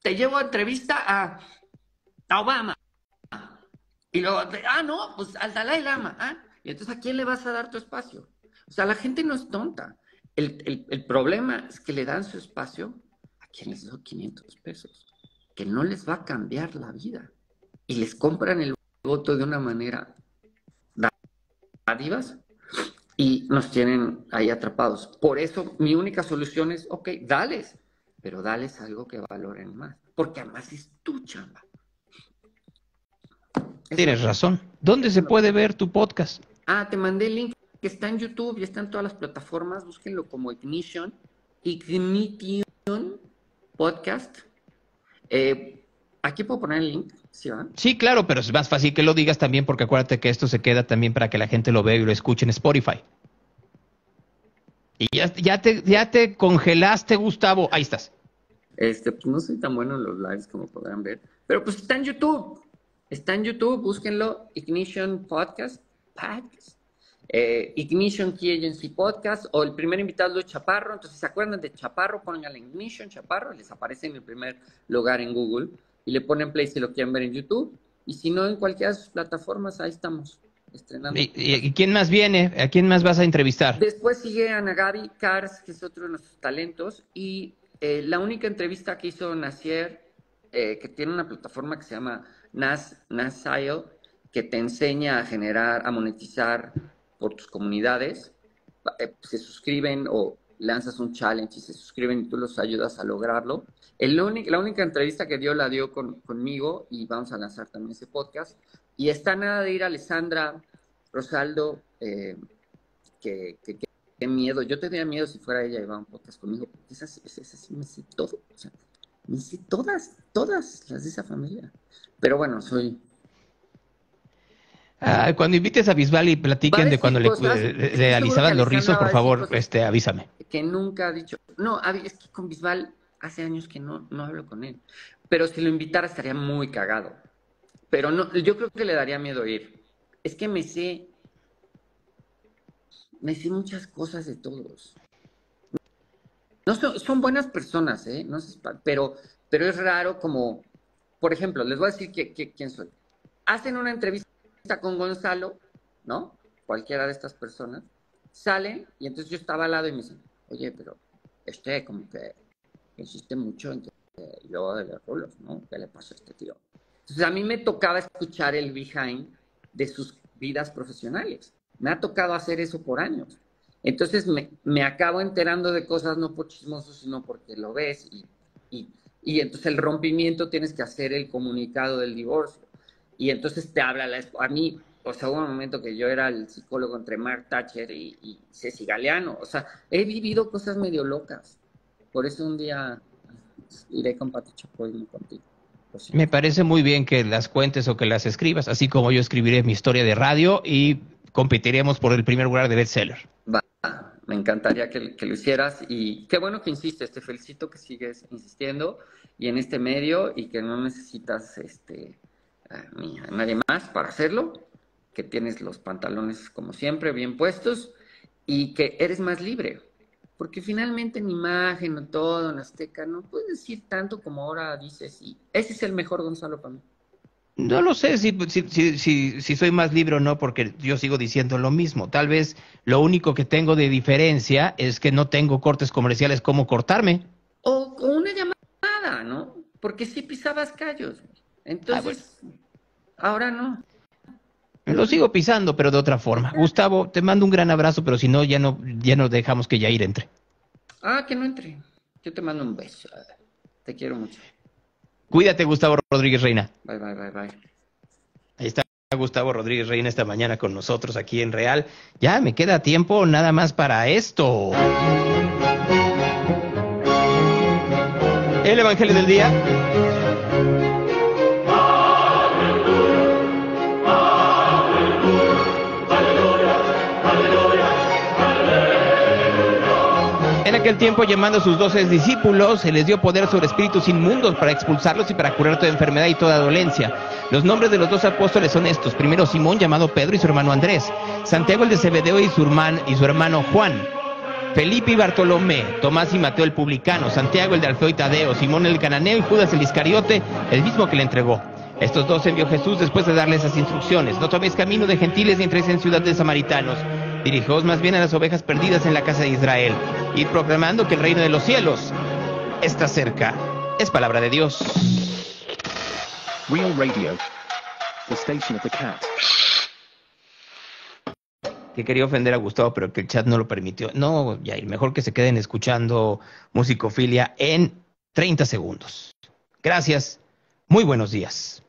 te llevo a entrevista a, Obama. Y luego, ah, no, pues al Dalai Lama. ¿ah? Y entonces, ¿a quién le vas a dar tu espacio? O sea, la gente no es tonta. El, el problema es que le dan su espacio a quien les dio 500 pesos, que no les va a cambiar la vida. Y les compran el voto de una manera dádivas y nos tienen ahí atrapados. Por eso mi única solución es, ok, dales, pero dales algo que valoren más, porque además es tu chamba. Tienes razón. ¿Dónde se puede ver tu podcast? Ah, te mandé el link que está en YouTube y está en todas las plataformas. Búsquenlo como Ignition. Ignition Podcast. Eh, aquí puedo poner el link. ¿sí, claro, pero es más fácil que lo digas también porque acuérdate que esto se queda también para que la gente lo vea y lo escuche en Spotify. Y ya, ya, te, ya te congelaste, Gustavo. Ahí estás. Este, pues no soy tan bueno en los lives como podrán ver. Pero pues está en YouTube. Está en YouTube, búsquenlo. Ignition Podcast. Podcast. Eh, Ignition Key Agency Podcast. O el primer invitado es Chaparro. Entonces, ¿se acuerdan de Chaparro? Pónganle Ignition Chaparro. Les aparece en el primer lugar en Google. Y le ponen play si lo quieren ver en YouTube. Y si no, en cualquiera de sus plataformas, ahí estamos. Estrenando. ¿Y, quién más viene? ¿A quién más vas a entrevistar? Después sigue Ana Gaby Cars, que es otro de nuestros talentos, y eh, la única entrevista que hizo Nacier, eh, que tiene una plataforma que se llama Nas, Nasile, que te enseña a generar, a monetizar por tus comunidades. Eh, se suscriben o lanzas un challenge y se suscriben y tú los ayudas a lograrlo. El la única entrevista que dio la dio conmigo y vamos a lanzar también ese podcast. Y está nada de ir a Alessandra Rosaldo, que, que qué miedo. Yo tendría miedo si fuera ella y va un podcast conmigo, porque esa, sí me sé todo. Me sé todas, todas las de esa familia. Pero bueno, soy. Ah, cuando invites a Bisbal y platiquen de cuando le, realizaban los rizos, por favor, este, avísame. Que nunca ha dicho. No, es que con Bisbal hace años que no, no hablo con él. Pero si lo invitara estaría muy cagado. Pero no, yo creo que le daría miedo ir. Es que me sé me sé muchas cosas de todos. No son, buenas personas, ¿eh? No pero, pero es raro como, por ejemplo, les voy a decir quién soy. Hacen una entrevista con Gonzalo, ¿no? Cualquiera de estas personas, salen y entonces yo estaba al lado y me dicen, oye, pero este como que insiste mucho en que yo de los rulos, ¿no? ¿Qué le pasa a este tío? Entonces a mí me tocaba escuchar el behind de sus vidas profesionales. Me ha tocado hacer eso por años. Entonces me, acabo enterando de cosas no por chismoso, sino porque lo ves y, y, entonces el rompimiento tienes que hacer el comunicado del divorcio. Y entonces te habla la a mí, o sea, hubo un momento que yo era el psicólogo entre Mark Thatcher y, y Ceci Galeano. O sea, he vivido cosas medio locas. Por eso un día iré con Pati Chapoy contigo. Me parece muy bien que las cuentes o que las escribas, así como yo escribiré mi historia de radio y competiríamos por el primer lugar de bestseller. Va, me encantaría que, lo hicieras y qué bueno que insistes, te felicito que sigues insistiendo y en este medio y que no necesitas este, a, nadie más para hacerlo, que tienes los pantalones como siempre bien puestos y que eres más libre. Porque finalmente en imagen o todo, en Azteca, no puedes decir tanto como ahora dices y ese es el mejor Gonzalo para mí. No lo sé si, si, si, si, soy más libre o no, porque yo sigo diciendo lo mismo. Tal vez lo único que tengo de diferencia es que no tengo cortes comerciales como cortarme. O, una llamada, ¿no? Porque sí pisabas callos. Entonces, ah, ahora no. Lo sigo pisando, pero de otra forma. Gustavo, te mando un gran abrazo, pero si no, ya no, ya no dejamos que Yair entre. Ah, que no entre. Yo te mando un beso. Te quiero mucho. Cuídate, Gustavo Rodríguez Reina. Bye, bye, bye, bye. Ahí está Gustavo Rodríguez Reina esta mañana con nosotros aquí en Real. Ya me queda tiempo nada más para esto. El Evangelio del Día. Aquel tiempo, llamando a sus doce discípulos, se les dio poder sobre espíritus inmundos para expulsarlos y para curar toda enfermedad y toda dolencia. Los nombres de los dos apóstoles son estos. Primero Simón, llamado Pedro, y su hermano Andrés. Santiago el de Zebedeo y su hermano, y su hermano Juan. Felipe y Bartolomé, Tomás y Mateo el publicano, Santiago el de Alfeo y Tadeo, Simón el cananeo y Judas el iscariote, el mismo que le entregó. Estos dos envió Jesús después de darle esas instrucciones. No toméis camino de gentiles ni entréis en ciudad de samaritanos. Dirigios más bien a las ovejas perdidas en la casa de Israel. Y proclamando que el reino de los cielos está cerca. Es palabra de Dios. Real Radio, the station of the cat. Que quería ofender a Gustavo, pero que el chat no lo permitió. No, ya, mejor que se queden escuchando Musicofilia en 30 segundos. Gracias. Muy buenos días.